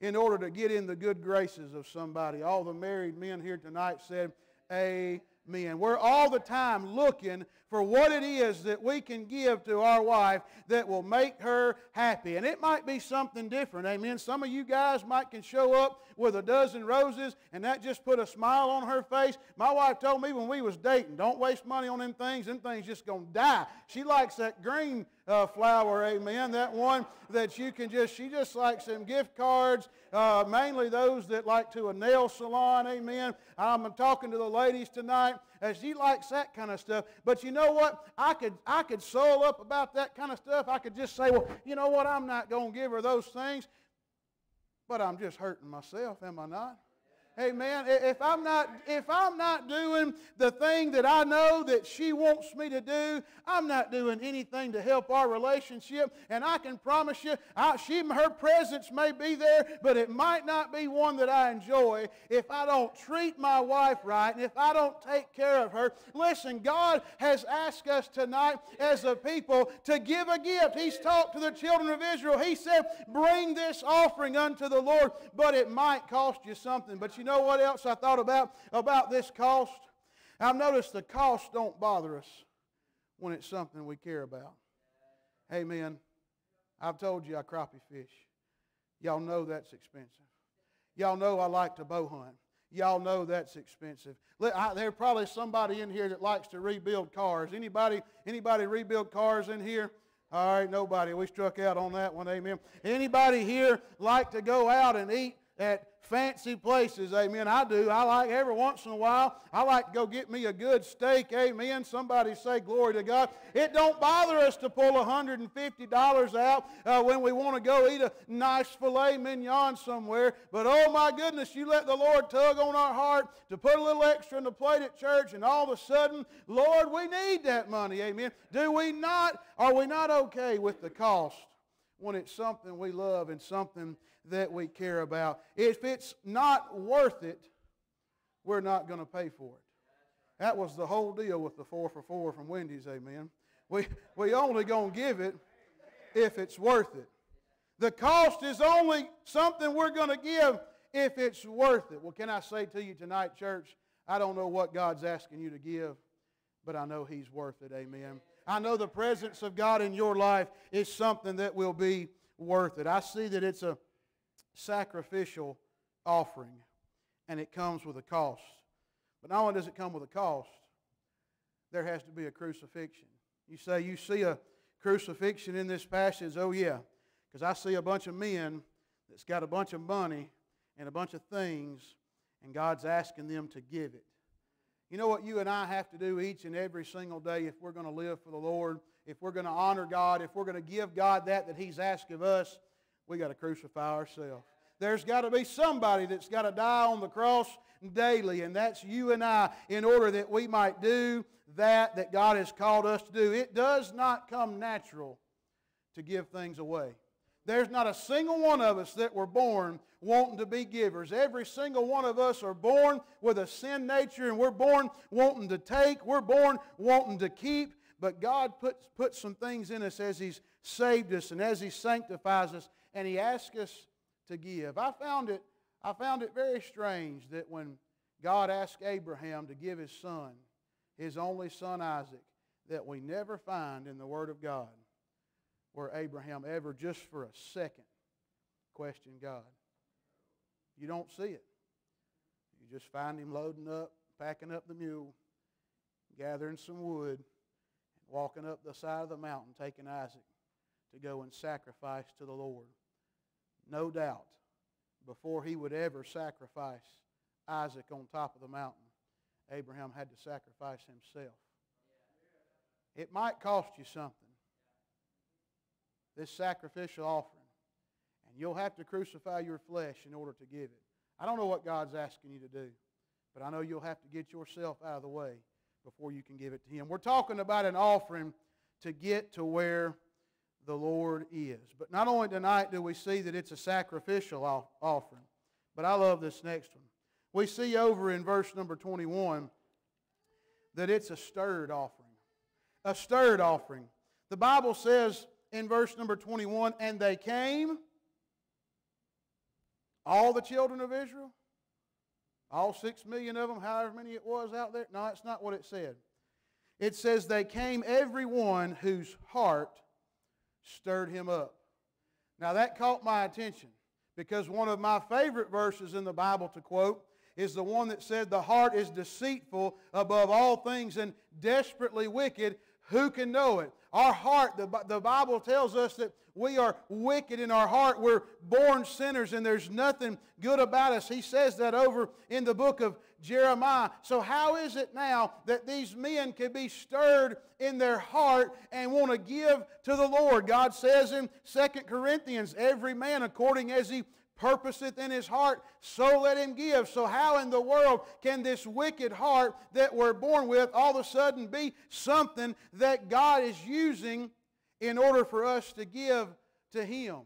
in order to get in the good graces of somebody. All the married men here tonight said, Amen. We're all the time looking for what it is that we can give to our wife that will make her happy. And it might be something different. Amen. Some of you guys might can show up with a dozen roses and that just put a smile on her face. My wife told me when we was dating, don't waste money on them things. Them things just going to die. She likes that green uh, flower, amen. That one that you can just, she just likes them gift cards, uh, mainly those that like to a nail salon, amen. I'm talking to the ladies tonight as she likes that kind of stuff. But you know what? I could, I could soul up about that kind of stuff. I could just say, well, you know what? I'm not going to give her those things. But I'm just hurting myself, am I not? Amen. If I'm not if I'm not doing the thing that I know that she wants me to do, I'm not doing anything to help our relationship. And I can promise you, I, she her presence may be there, but it might not be one that I enjoy if I don't treat my wife right and if I don't take care of her. Listen, God has asked us tonight as a people to give a gift. He's talked to the children of Israel. He said, "Bring this offering unto the Lord," but it might cost you something. But you know what else I thought about about this cost? I've noticed the cost don't bother us when it's something we care about. Amen. I've told you I crappie fish. Y'all know that's expensive. Y'all know I like to bow hunt. Y'all know that's expensive. There's probably somebody in here that likes to rebuild cars. Anybody, anybody rebuild cars in here? All right, nobody. We struck out on that one. Amen. Anybody here like to go out and eat at fancy places, amen. I do. I like every once in a while, I like to go get me a good steak, amen. Somebody say glory to God. It don't bother us to pull $150 out uh, when we want to go eat a nice filet mignon somewhere. But oh my goodness, you let the Lord tug on our heart to put a little extra in the plate at church, and all of a sudden, Lord, we need that money, amen. Do we not? Are we not okay with the cost when it's something we love and something that we care about. If it's not worth it, we're not going to pay for it. That was the whole deal with the four for four from Wendy's, amen. We, we only going to give it if it's worth it. The cost is only something we're going to give if it's worth it. Well, can I say to you tonight, church, I don't know what God's asking you to give, but I know He's worth it, amen. I know the presence of God in your life is something that will be worth it. I see that it's a sacrificial offering, and it comes with a cost. But not only does it come with a cost, there has to be a crucifixion. You say, you see a crucifixion in this passage? Oh, yeah, because I see a bunch of men that's got a bunch of money and a bunch of things, and God's asking them to give it. You know what you and I have to do each and every single day if we're going to live for the Lord, if we're going to honor God, if we're going to give God that that He's asked of us, we got to crucify ourselves. There's got to be somebody that's got to die on the cross daily, and that's you and I, in order that we might do that that God has called us to do. It does not come natural to give things away. There's not a single one of us that were born wanting to be givers. Every single one of us are born with a sin nature, and we're born wanting to take. We're born wanting to keep. But God puts, puts some things in us as He's saved us and as He sanctifies us, and He asks us to give. I found it, I found it very strange that when God asked Abraham to give his son, his only son Isaac, that we never find in the Word of God where Abraham ever just for a second questioned God. You don't see it. You just find him loading up, packing up the mule, gathering some wood, and walking up the side of the mountain, taking Isaac to go and sacrifice to the Lord. No doubt, before he would ever sacrifice Isaac on top of the mountain, Abraham had to sacrifice himself. It might cost you something this sacrificial offering. And you'll have to crucify your flesh in order to give it. I don't know what God's asking you to do, but I know you'll have to get yourself out of the way before you can give it to Him. We're talking about an offering to get to where the Lord is. But not only tonight do we see that it's a sacrificial offering, but I love this next one. We see over in verse number 21 that it's a stirred offering. A stirred offering. The Bible says in verse number 21 and they came, all the children of Israel, all six million of them, however many it was out there. No, that's not what it said. It says they came everyone whose heart stirred him up. Now that caught my attention because one of my favorite verses in the Bible to quote is the one that said, The heart is deceitful above all things and desperately wicked. Who can know it? Our heart, the, the Bible tells us that we are wicked in our heart. We're born sinners and there's nothing good about us. He says that over in the book of Jeremiah. So, how is it now that these men can be stirred in their heart and want to give to the Lord? God says in 2 Corinthians, every man according as he purposeth in his heart, so let him give. So, how in the world can this wicked heart that we're born with all of a sudden be something that God is using in order for us to give to him?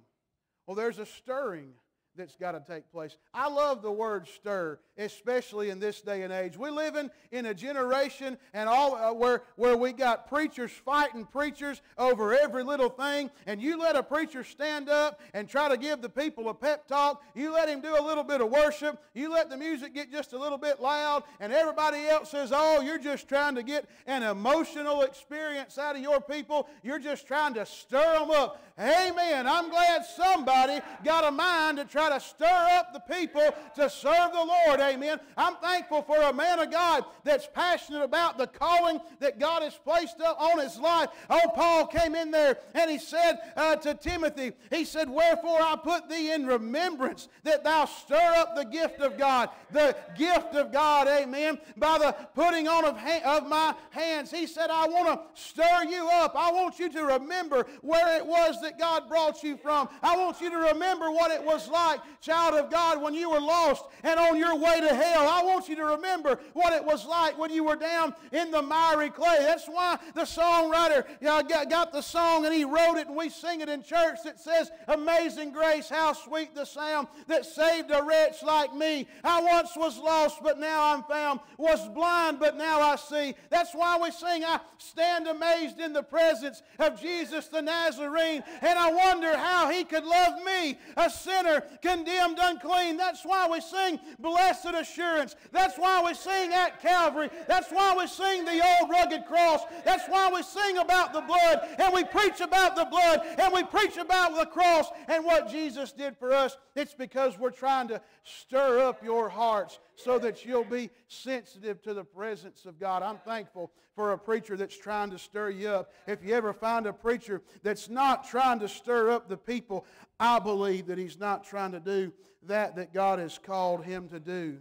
Well, there's a stirring that's got to take place. I love the word stir, especially in this day and age. We're living in a generation and all uh, where, where we got preachers fighting preachers over every little thing, and you let a preacher stand up and try to give the people a pep talk. You let him do a little bit of worship. You let the music get just a little bit loud, and everybody else says, "Oh, you're just trying to get an emotional experience out of your people. You're just trying to stir them up." Amen. I'm glad somebody got a mind to try to stir up the people to serve the Lord. Amen. I'm thankful for a man of God that's passionate about the calling that God has placed on his life. Oh, Paul came in there and he said uh, to Timothy, he said, Wherefore I put thee in remembrance that thou stir up the gift of God. The gift of God, amen, by the putting on of, of my hands. He said, I want to stir you up. I want you to remember where it was that God brought you from. I want you to remember what it was like child of God, when you were lost and on your way to hell. I want you to remember what it was like when you were down in the miry clay. That's why the songwriter you know, got, got the song and he wrote it and we sing it in church that says, Amazing grace, how sweet the sound that saved a wretch like me. I once was lost, but now I'm found, was blind, but now I see. That's why we sing, I stand amazed in the presence of Jesus the Nazarene, and I wonder how he could love me, a sinner condemned unclean. That's why we sing blessed assurance. That's why we sing at Calvary. That's why we sing the old rugged cross. That's why we sing about the blood, and we preach about the blood, and we preach about the cross and what Jesus did for us. It's because we're trying to stir up your hearts so that you'll be sensitive to the presence of God. I'm thankful for a preacher that's trying to stir you up. If you ever find a preacher that's not trying to stir up the people, I believe that he's not trying to do that that God has called him to do.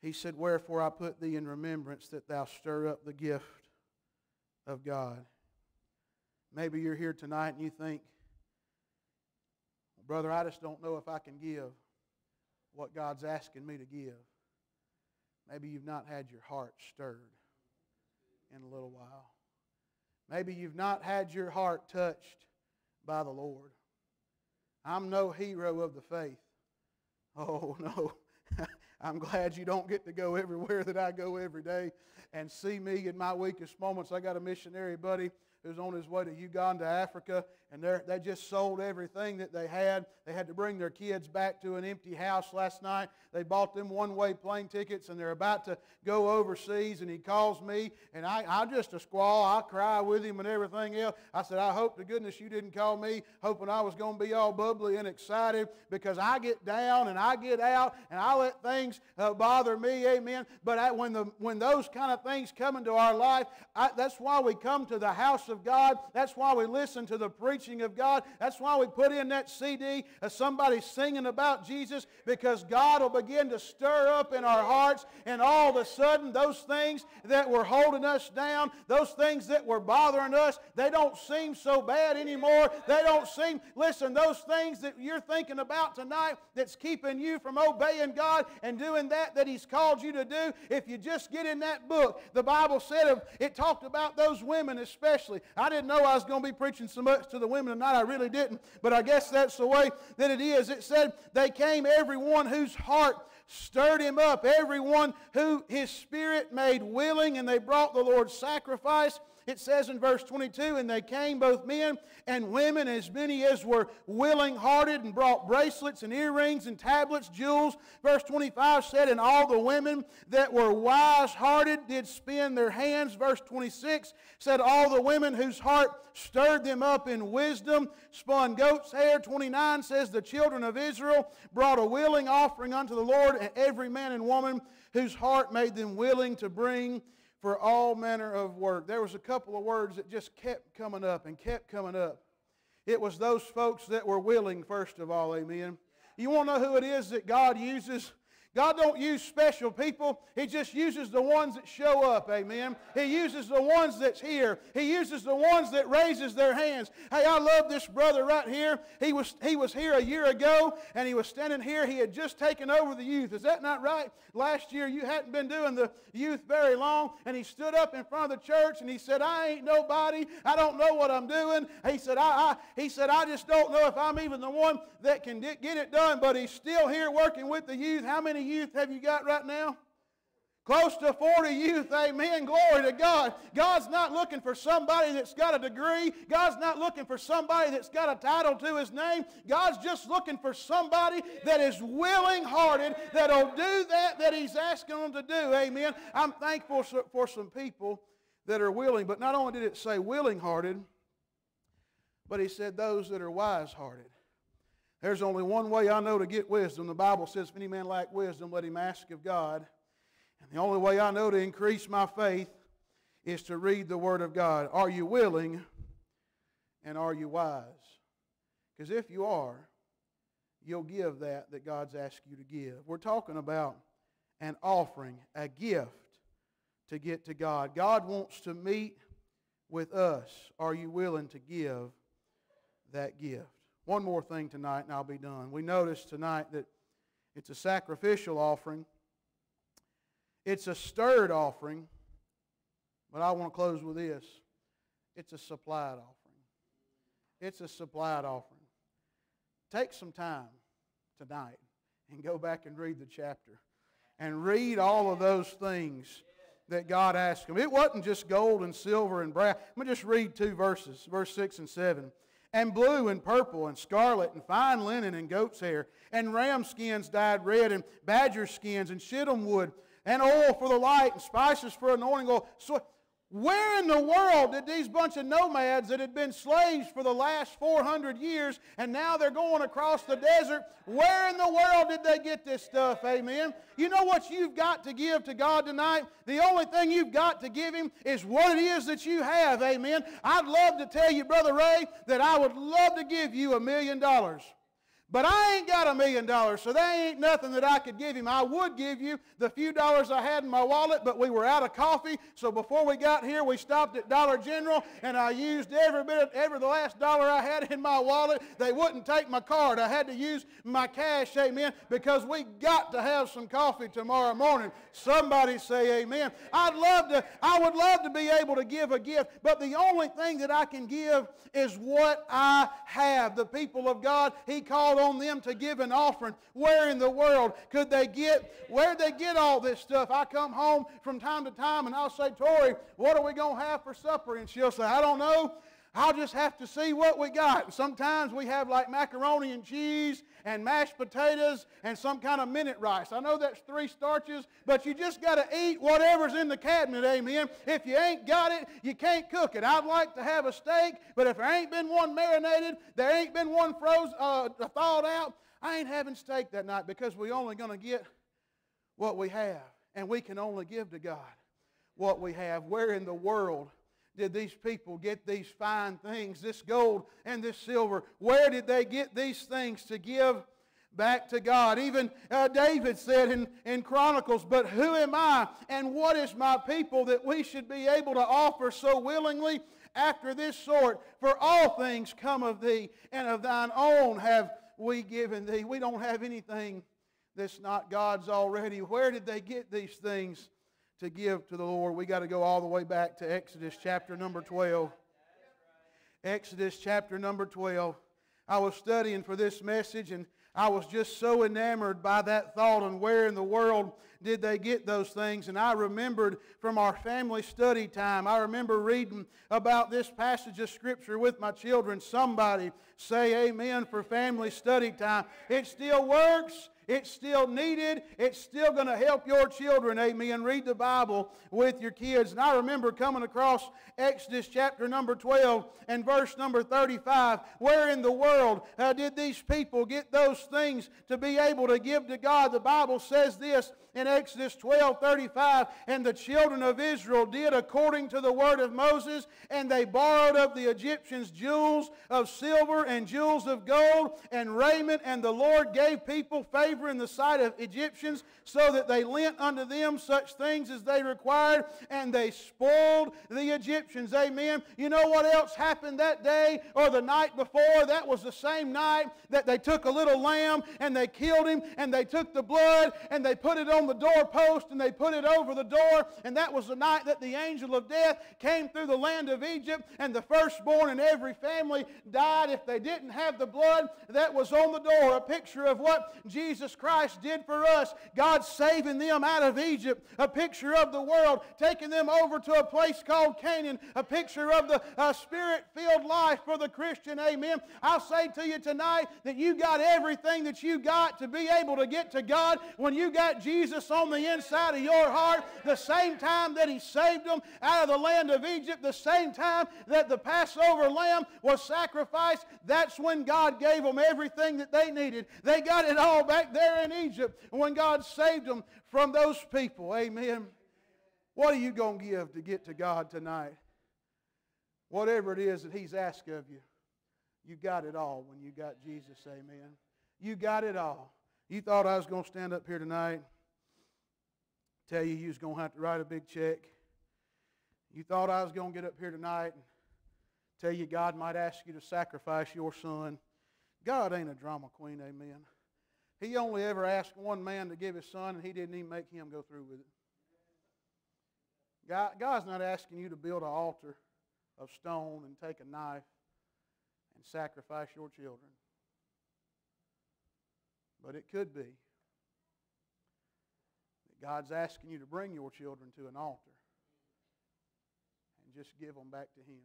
He said, Wherefore I put thee in remembrance that thou stir up the gift of God. Maybe you're here tonight and you think, Brother, I just don't know if I can give what God's asking me to give. Maybe you've not had your heart stirred in a little while. Maybe you've not had your heart touched by the Lord. I'm no hero of the faith. Oh, no. I'm glad you don't get to go everywhere that I go every day and see me in my weakest moments. I got a missionary buddy who's on his way to Uganda, Africa, and they just sold everything that they had. They had to bring their kids back to an empty house last night. They bought them one-way plane tickets, and they're about to go overseas. And he calls me, and I, I just a squall. I cry with him and everything else. I said, I hope to goodness you didn't call me, hoping I was going to be all bubbly and excited, because I get down and I get out, and I let things uh, bother me. Amen. But I, when the when those kind of things come into our life, I, that's why we come to the house of God. That's why we listen to the preacher preaching of God. That's why we put in that CD of somebody singing about Jesus because God will begin to stir up in our hearts, and all of a sudden, those things that were holding us down, those things that were bothering us, they don't seem so bad anymore. They don't seem, listen, those things that you're thinking about tonight that's keeping you from obeying God and doing that that He's called you to do, if you just get in that book, the Bible said it talked about those women especially. I didn't know I was going to be preaching so much to the women tonight. I really didn't. But I guess that's the way that it is. It said, They came, everyone whose heart stirred him up, everyone who his spirit made willing, and they brought the Lord's sacrifice. It says in verse 22, And they came, both men and women, as many as were willing hearted, and brought bracelets and earrings and tablets, jewels. Verse 25 said, And all the women that were wise hearted did spend their hands. Verse 26 said, All the women whose heart stirred them up in wisdom spun goat's hair. 29 says, The children of Israel brought a willing offering unto the Lord, and every man and woman whose heart made them willing to bring for all manner of work. There was a couple of words that just kept coming up and kept coming up. It was those folks that were willing, first of all, amen. You want to know who it is that God uses? God don't use special people. He just uses the ones that show up. Amen. He uses the ones that's here. He uses the ones that raises their hands. Hey, I love this brother right here. He was, he was here a year ago, and he was standing here. He had just taken over the youth. Is that not right? Last year, you hadn't been doing the youth very long, and he stood up in front of the church, and he said, I ain't nobody. I don't know what I'm doing. He said, I, I he said, I just don't know if I'm even the one that can get it done, but he's still here working with the youth. How many youth have you got right now? Close to 40 youth, amen. Glory to God. God's not looking for somebody that's got a degree. God's not looking for somebody that's got a title to his name. God's just looking for somebody that is willing hearted, that'll do that that he's asking them to do, amen. I'm thankful for some people that are willing, but not only did it say willing hearted, but he said those that are wise hearted. There's only one way I know to get wisdom. The Bible says, if any man lack wisdom, let him ask of God. And the only way I know to increase my faith is to read the Word of God. Are you willing and are you wise? Because if you are, you'll give that that God's asked you to give. We're talking about an offering, a gift to get to God. God wants to meet with us. Are you willing to give that gift? One more thing tonight and I'll be done. We notice tonight that it's a sacrificial offering, it's a stirred offering, but I want to close with this it's a supplied offering. It's a supplied offering. Take some time tonight and go back and read the chapter and read all of those things that God asked him. It wasn't just gold and silver and brass. Let me just read two verses, verse 6 and 7. And blue and purple and scarlet and fine linen and goat's hair and ram skins dyed red and badger skins and shittim wood and oil for the light and spices for anointing oil. So where in the world did these bunch of nomads that had been slaves for the last 400 years and now they're going across the desert, where in the world did they get this stuff? Amen. You know what you've got to give to God tonight? The only thing you've got to give Him is what it is that you have. Amen. I'd love to tell you, Brother Ray, that I would love to give you a million dollars. But I ain't got a million dollars, so there ain't nothing that I could give him. I would give you the few dollars I had in my wallet, but we were out of coffee, so before we got here, we stopped at Dollar General, and I used every bit of every the last dollar I had in my wallet. They wouldn't take my card. I had to use my cash, amen, because we got to have some coffee tomorrow morning. Somebody say amen. I'd love to, I would love to be able to give a gift, but the only thing that I can give is what I have. The people of God, He called on them to give an offering. Where in the world could they get, where'd they get all this stuff? I come home from time to time and I'll say, Tori, what are we going to have for supper? And she'll say, I don't know. I'll just have to see what we got. Sometimes we have like macaroni and cheese and mashed potatoes and some kind of minute rice. I know that's three starches, but you just got to eat whatever's in the cabinet, amen. If you ain't got it, you can't cook it. I'd like to have a steak, but if there ain't been one marinated, there ain't been one frozen, uh, thawed out, I ain't having steak that night because we're only going to get what we have. And we can only give to God what we have. Where in the world did these people get these fine things, this gold and this silver? Where did they get these things to give back to God? Even uh, David said in, in Chronicles, But who am I and what is my people that we should be able to offer so willingly after this sort? For all things come of thee, and of thine own have we given thee. We don't have anything that's not God's already. Where did they get these things? To give to the Lord, we got to go all the way back to Exodus chapter number 12. Exodus chapter number 12. I was studying for this message and I was just so enamored by that thought and where in the world did they get those things. And I remembered from our family study time, I remember reading about this passage of Scripture with my children. Somebody say amen for family study time. It still works. It's still needed. It's still going to help your children, amen. And read the Bible with your kids. And I remember coming across Exodus chapter number 12 and verse number 35. Where in the world uh, did these people get those things to be able to give to God? The Bible says this in Exodus 12 35. And the children of Israel did according to the word of Moses, and they borrowed of the Egyptians jewels of silver and jewels of gold and raiment, and the Lord gave people favor in the sight of Egyptians, so that they lent unto them such things as they required, and they spoiled the Egyptians. Amen. You know what else happened that day or the night before? That was the same night that they took a little lamb and they killed him, and they took the blood and they put it on the doorpost and they put it over the door. And that was the night that the angel of death came through the land of Egypt, and the firstborn in every family died if they didn't have the blood that was on the door. A picture of what Jesus Christ did for us. God saving them out of Egypt. A picture of the world, taking them over to a place called Canaan. A picture of the uh, spirit filled life for the Christian. Amen. I'll say to you tonight that you got everything that you got to be able to get to God when you got Jesus Jesus on the inside of your heart, the same time that He saved them out of the land of Egypt, the same time that the Passover lamb was sacrificed, that's when God gave them everything that they needed. They got it all back there in Egypt when God saved them from those people. Amen. What are you going to give to get to God tonight? Whatever it is that He's asked of you, you got it all when you got Jesus. Amen. You got it all. You thought I was going to stand up here tonight tell you you was going to have to write a big check. You thought I was going to get up here tonight and tell you God might ask you to sacrifice your son. God ain't a drama queen, amen. He only ever asked one man to give his son, and he didn't even make him go through with it. God, God's not asking you to build an altar of stone and take a knife and sacrifice your children. But it could be that God's asking you to bring your children to an altar and just give them back to Him.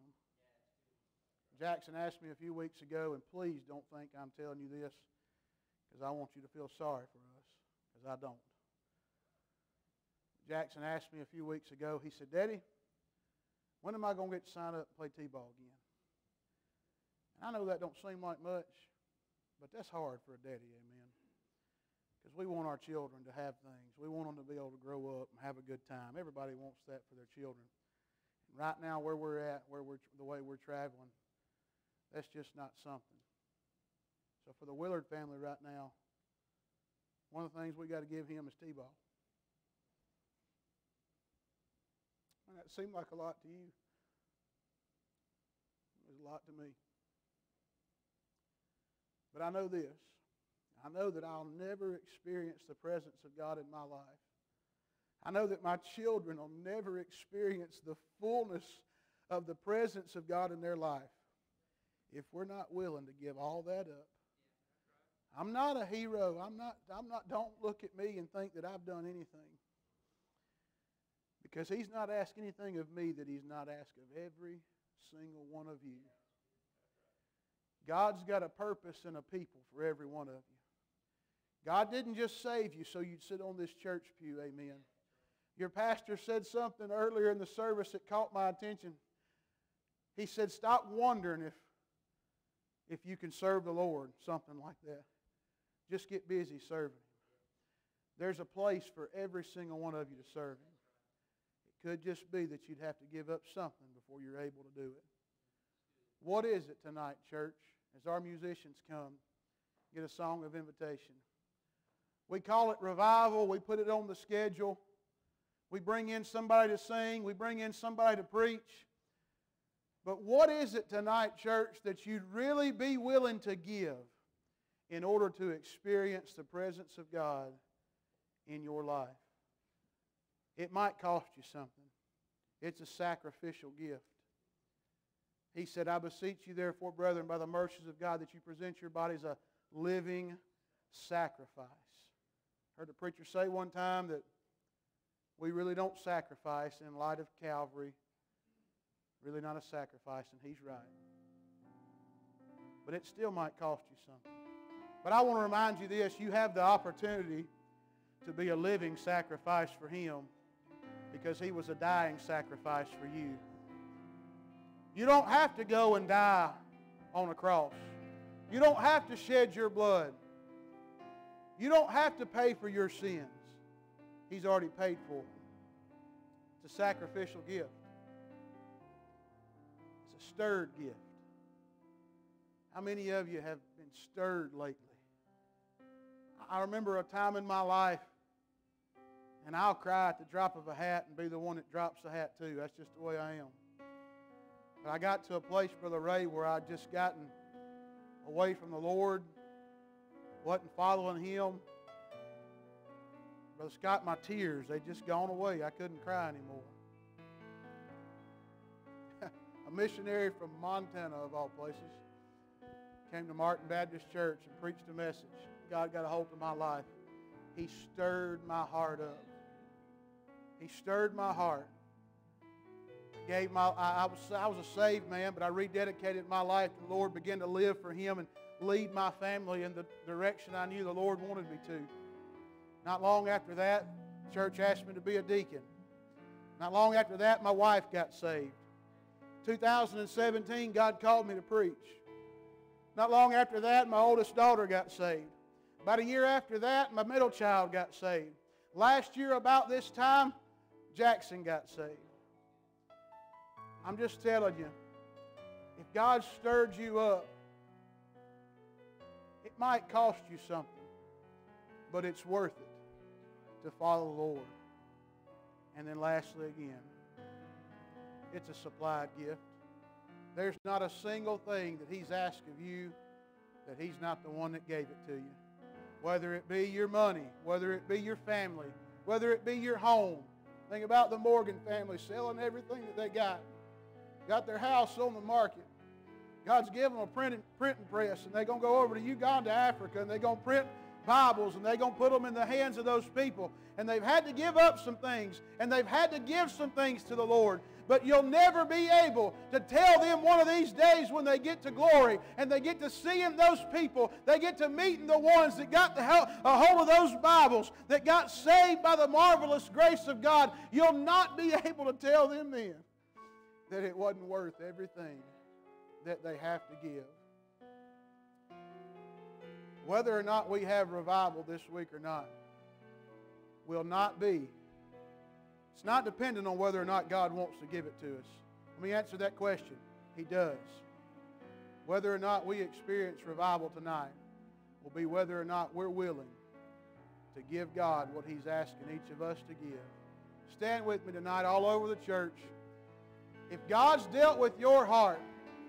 Jackson asked me a few weeks ago, and please don't think I'm telling you this because I want you to feel sorry for us, because I don't. Jackson asked me a few weeks ago, he said, Daddy, when am I going to get to sign up and play T-ball again? And I know that don't seem like much, but that's hard for a daddy, amen. Because we want our children to have things. We want them to be able to grow up and have a good time. Everybody wants that for their children. And right now, where we're at, where we're the way we're traveling, that's just not something. So for the Willard family right now, one of the things we got to give him is T-ball. And that seemed like a lot to you. It was a lot to me. But I know this. I know that I'll never experience the presence of God in my life. I know that my children will never experience the fullness of the presence of God in their life if we're not willing to give all that up. I'm not a hero. I'm not, I'm not, don't look at me and think that I've done anything. Because he's not asked anything of me that he's not asked of every single one of you. God's got a purpose and a people for every one of you. God didn't just save you so you'd sit on this church pew, amen. Your pastor said something earlier in the service that caught my attention. He said, Stop wondering if, if you can serve the Lord, something like that. Just get busy serving Him. There's a place for every single one of you to serve Him. It could just be that you'd have to give up something before you're able to do it. What is it tonight, church? As our musicians come, get a song of invitation. We call it revival. We put it on the schedule. We bring in somebody to sing. We bring in somebody to preach. But what is it tonight, church, that you'd really be willing to give in order to experience the presence of God in your life? It might cost you something. It's a sacrificial gift. He said, I beseech you, therefore, brethren, by the mercies of God, that you present your bodies a living sacrifice. Heard a preacher say one time that we really don't sacrifice in light of Calvary. Really not a sacrifice, and he's right. But it still might cost you something. But I want to remind you this you have the opportunity to be a living sacrifice for him because he was a dying sacrifice for you. You don't have to go and die on a cross. You don't have to shed your blood. You don't have to pay for your sins. He's already paid for them. It's a sacrificial gift. It's a stirred gift. How many of you have been stirred lately? I remember a time in my life, and I'll cry at the drop of a hat and be the one that drops the hat too. That's just the way I am. But I got to a place, Brother Ray, where I'd just gotten away from the Lord, wasn't following Him. Brother Scott, my tears, they'd just gone away. I couldn't cry anymore. a missionary from Montana, of all places, came to Martin Baptist Church and preached a message. God got a hold of my life. He stirred my heart up. He stirred my heart gave my I, I, was I was a saved man, but I rededicated my life to the Lord, began to live for Him and lead my family in the direction I knew the Lord wanted me to. Not long after that, church asked me to be a deacon. Not long after that, my wife got saved. 2017, God called me to preach. Not long after that, my oldest daughter got saved. About a year after that, my middle child got saved. Last year, about this time, Jackson got saved. I'm just telling you, if God stirred you up, it might cost you something, but it's worth it to follow the Lord. And then lastly again, it's a supplied gift. There's not a single thing that he's asked of you that He's not the one that gave it to you. Whether it be your money, whether it be your family, whether it be your home. Think about the Morgan family selling everything that they got. Got their house on the market. God's given them a printing, printing press, and they're going to go over to Uganda, Africa, and they're going to print Bibles, and they're going to put them in the hands of those people. And they've had to give up some things, and they've had to give some things to the Lord. But you'll never be able to tell them one of these days when they get to glory and they get to seeing those people, they get to meeting the ones that got the a hold of those Bibles, that got saved by the marvelous grace of God. You'll not be able to tell them then that it wasn't worth everything that they have to give. Whether or not we have revival this week or not will not be. It's not dependent on whether or not God wants to give it to us. Let me answer that question. He does. Whether or not we experience revival tonight will be whether or not we're willing to give God what He's asking each of us to give. Stand with me tonight all over the church. If God's dealt with your heart,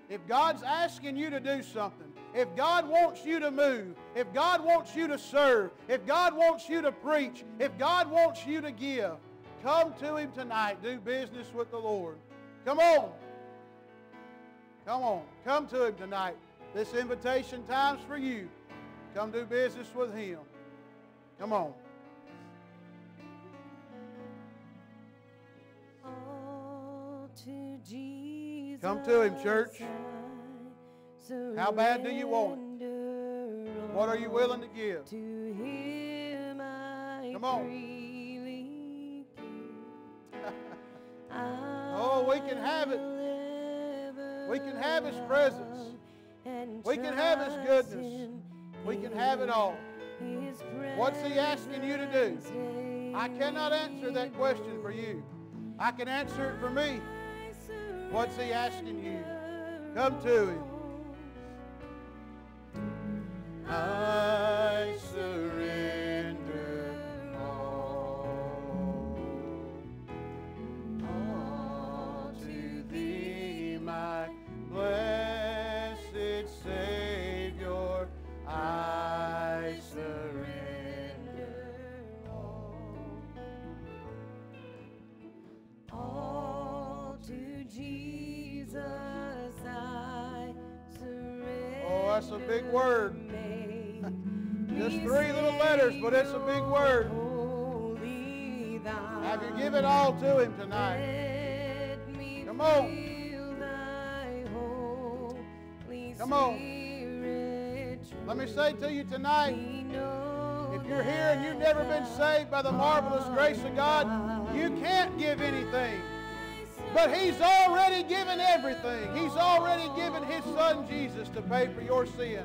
if God's asking you to do something, if God wants you to move, if God wants you to serve, if God wants you to preach, if God wants you to give, come to Him tonight. Do business with the Lord. Come on. Come on. Come to Him tonight. This invitation time's for you. Come do business with Him. Come on. Come to Him, church. How bad do you want it? What are you willing to give? To Come on. Oh, we can have it. We can have His presence. We can have His goodness. We can have it all. What's He asking you to do? I cannot answer that question for you. I can answer it for me. What's He asking you? Come to Him. I surrender big word. Just three little letters, but it's a big word. Have you give it all to Him tonight? Come on. Come on. Let me say to you tonight, if you're here and you've never been saved by the marvelous grace of God, you can't give anything. But He's already given everything. He's already given His Son Jesus to pay for your sin.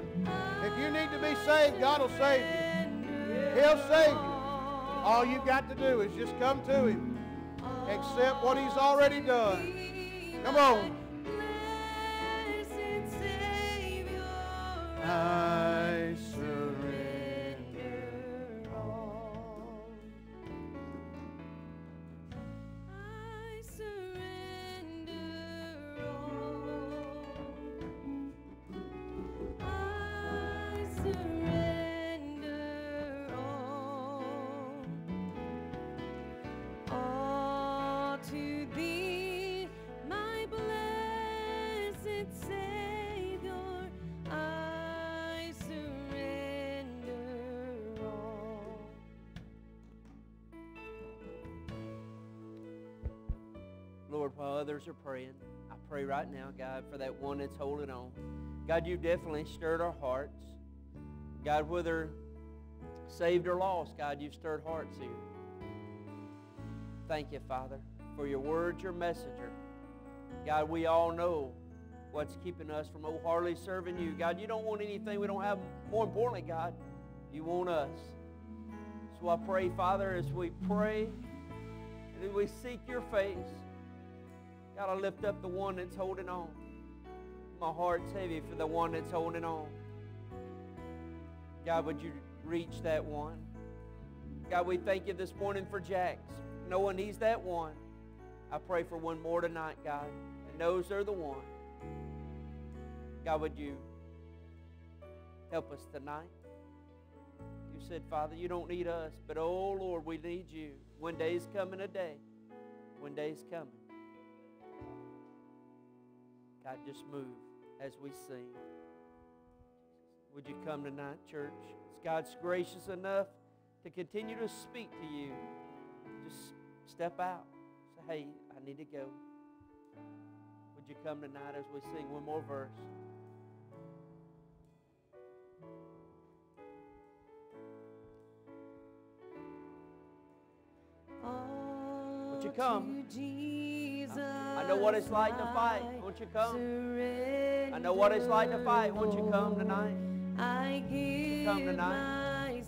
If you need to be saved, God will save you. He'll save you. All you've got to do is just come to Him. Accept what He's already done. Come on. Others are praying, I pray right now, God, for that one that's holding on. God, you definitely stirred our hearts. God, whether saved or lost, God, you've stirred hearts here. Thank you, Father, for your word, your messenger. God, we all know what's keeping us from wholeheartedly serving you. God, you don't want anything we don't have. More importantly, God, you want us. So I pray, Father, as we pray and we seek your face, God, I lift up the one that's holding on. My heart's heavy for the one that's holding on. God, would you reach that one? God, we thank you this morning for Jax, knowing he's that one. I pray for one more tonight, God, and knows they're the one. God, would you Help us tonight. You said, Father, you don't need us, but oh Lord, we need you. One day's coming a day. One day's coming. God, just move as we sing. Would you come tonight, church? Is God's gracious enough to continue to speak to you? Just step out. Say, hey, I need to go. Would you come tonight as we sing one more verse? Won't you come? I know what it's like to fight. Won't you come? I know what it's like to fight. Won't you come tonight? I give Come tonight.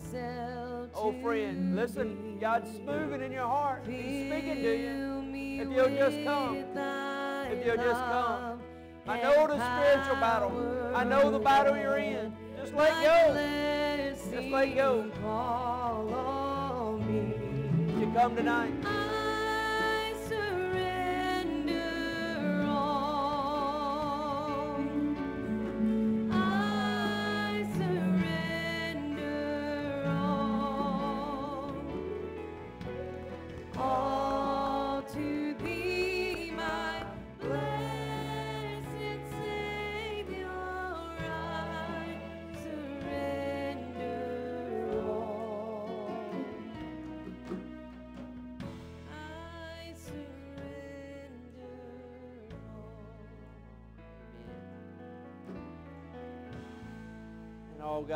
Oh, friend, listen. God's moving in your heart. He's speaking to you. If you'll just come. If you'll just come. I know the spiritual battle. I know the battle you're in. Just let go. Just let go. Call on me. Would you come tonight?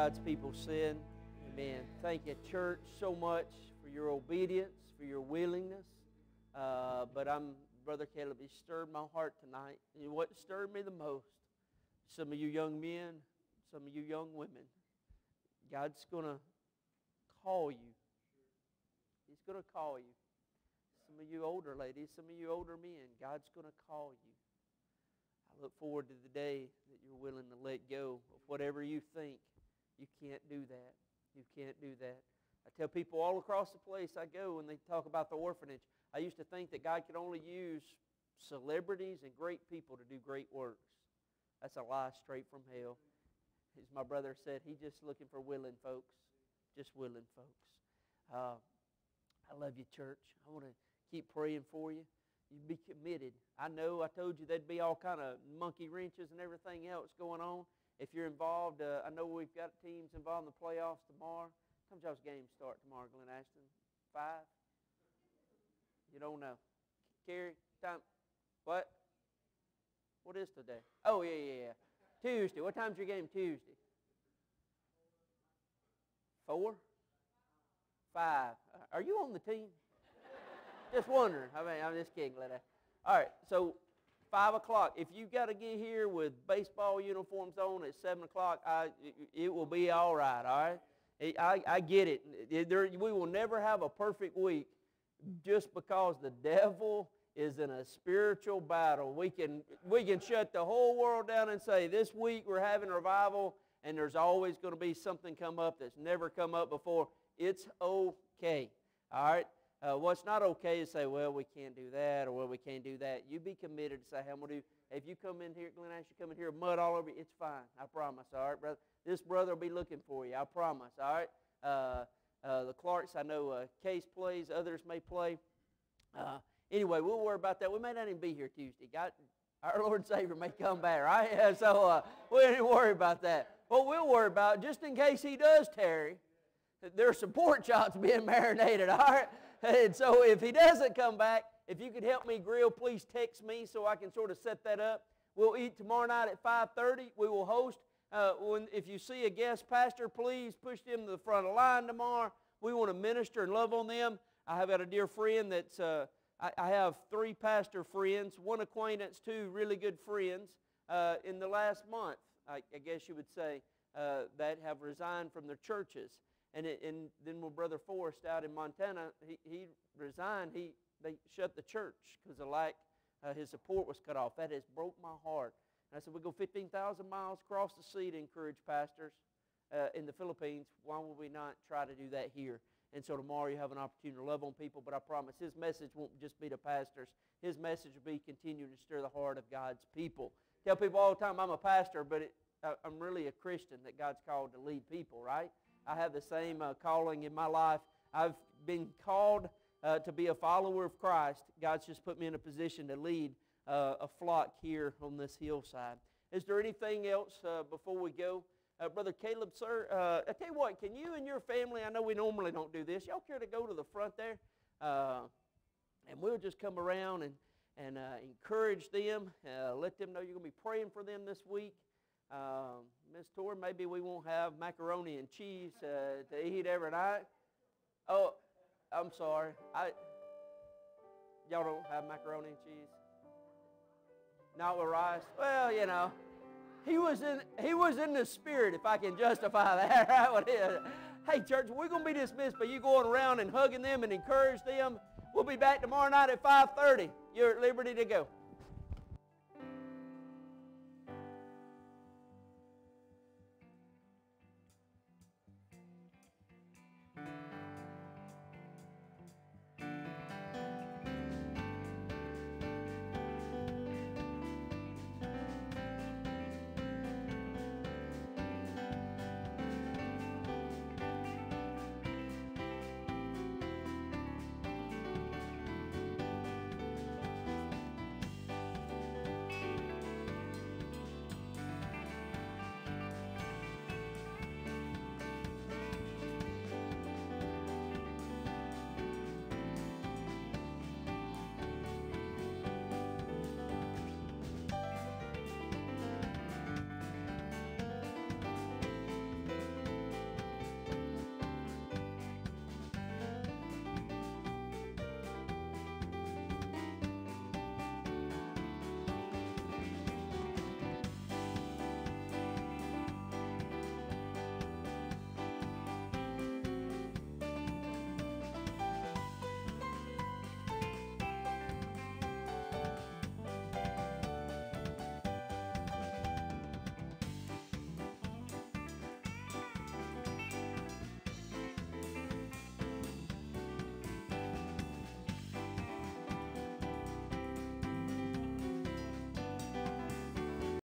God's people said, Amen. Thank you, church, so much for your obedience, for your willingness. Uh, but I'm, Brother Caleb, he stirred my heart tonight. And what stirred me the most? Some of you young men, some of you young women, God's going to call you. He's going to call you. Some of you older ladies, some of you older men, God's going to call you. I look forward to the day that you're willing to let go of whatever you think. You can't do that. You can't do that. I tell people all across the place I go when they talk about the orphanage, I used to think that God could only use celebrities and great people to do great works. That's a lie straight from hell. As my brother said, he's just looking for willing folks. Just willing folks. Uh, I love you, church. I want to keep praying for you. You be committed. I know I told you there'd be all kind of monkey wrenches and everything else going on. If you're involved, uh, I know we've got teams involved in the playoffs tomorrow. Time y'all's games start tomorrow, Glen Ashton? Five? You don't know. Carrie, time? What? What is today? Oh, yeah, yeah, yeah. Tuesday. What time's your game Tuesday? Four? Five. Are you on the team? just wondering. I mean, I'm just kidding. That. All right. So five o'clock. If you got to get here with baseball uniforms on at seven o'clock, I, it, will be all right. All right. I, I get it. It- there- we will never have a perfect week just because the devil is in a spiritual battle. We can we can shut the whole world down and say this week we're having revival, and there's always going to be something come up that's never come up before. It's okay. All right. Uh, it's not okay to say, well, we can't do that, or well, we can't do that. You be committed to say, hey, I'm going to do. If you come in here, Glenn, Ash, you come in here, mud all over you, it's fine. I promise. All right, brother. This brother will be looking for you. I promise. All right. Uh, uh, the Clarks, I know uh, Case plays. Others may play. Uh, anyway, we'll worry about that. We may not even be here Tuesday. God, our Lord and Savior may come back, right? So uh, we don't worry about that. What we'll worry about, just in case he does tarry, there's some pork chops being marinated, all right? And so if he doesn't come back, if you could help me grill, please text me so I can sort of set that up. We'll eat tomorrow night at 5.30. We will host. Uh, when, if you see a guest pastor, please push them to the front of the line tomorrow. We want to minister and love on them. I have got a dear friend that's, uh, I, I have three pastor friends, one acquaintance, two really good friends uh, in the last month, I, I guess you would say, uh, that have resigned from their churches. And, it, and then when Brother Forrest out in Montana, he, he resigned. He, they shut the church because of lack, uh, his support was cut off. That has broke my heart. And I said, we go 15,000 miles across the sea to encourage pastors uh, in the Philippines. Why would we not try to do that here? And so tomorrow you have an opportunity to love on people, but I promise his message won't just be to pastors. His message will be continuing to stir the heart of God's people. Tell people all the time I'm a pastor, but it, I'm really a Christian that God's called to lead people, right? I have the same uh, calling in my life. I've been called uh, to be a follower of Christ. God's just put me in a position to lead uh, a flock here on this hillside. Is there anything else uh, before we go? Uh, Brother Caleb, sir, uh, I tell you what, can you and your family, I know we normally don't do this, y'all care to go to the front there? and we'll just come around and, and encourage them, let them know you're going to be praying for them this week. Um, Miss Tor, maybe we won't have macaroni and cheese uh, to eat every night. Oh, I'm sorry. I y'all don't have macaroni and cheese. Not with rice. Well, you know, he was in he was in the spirit. If I can justify that, right? What is? Hey, church, we're gonna be dismissed, but you going around and hugging them and encourage them. We'll be back tomorrow night at 5:30. You're at liberty to go.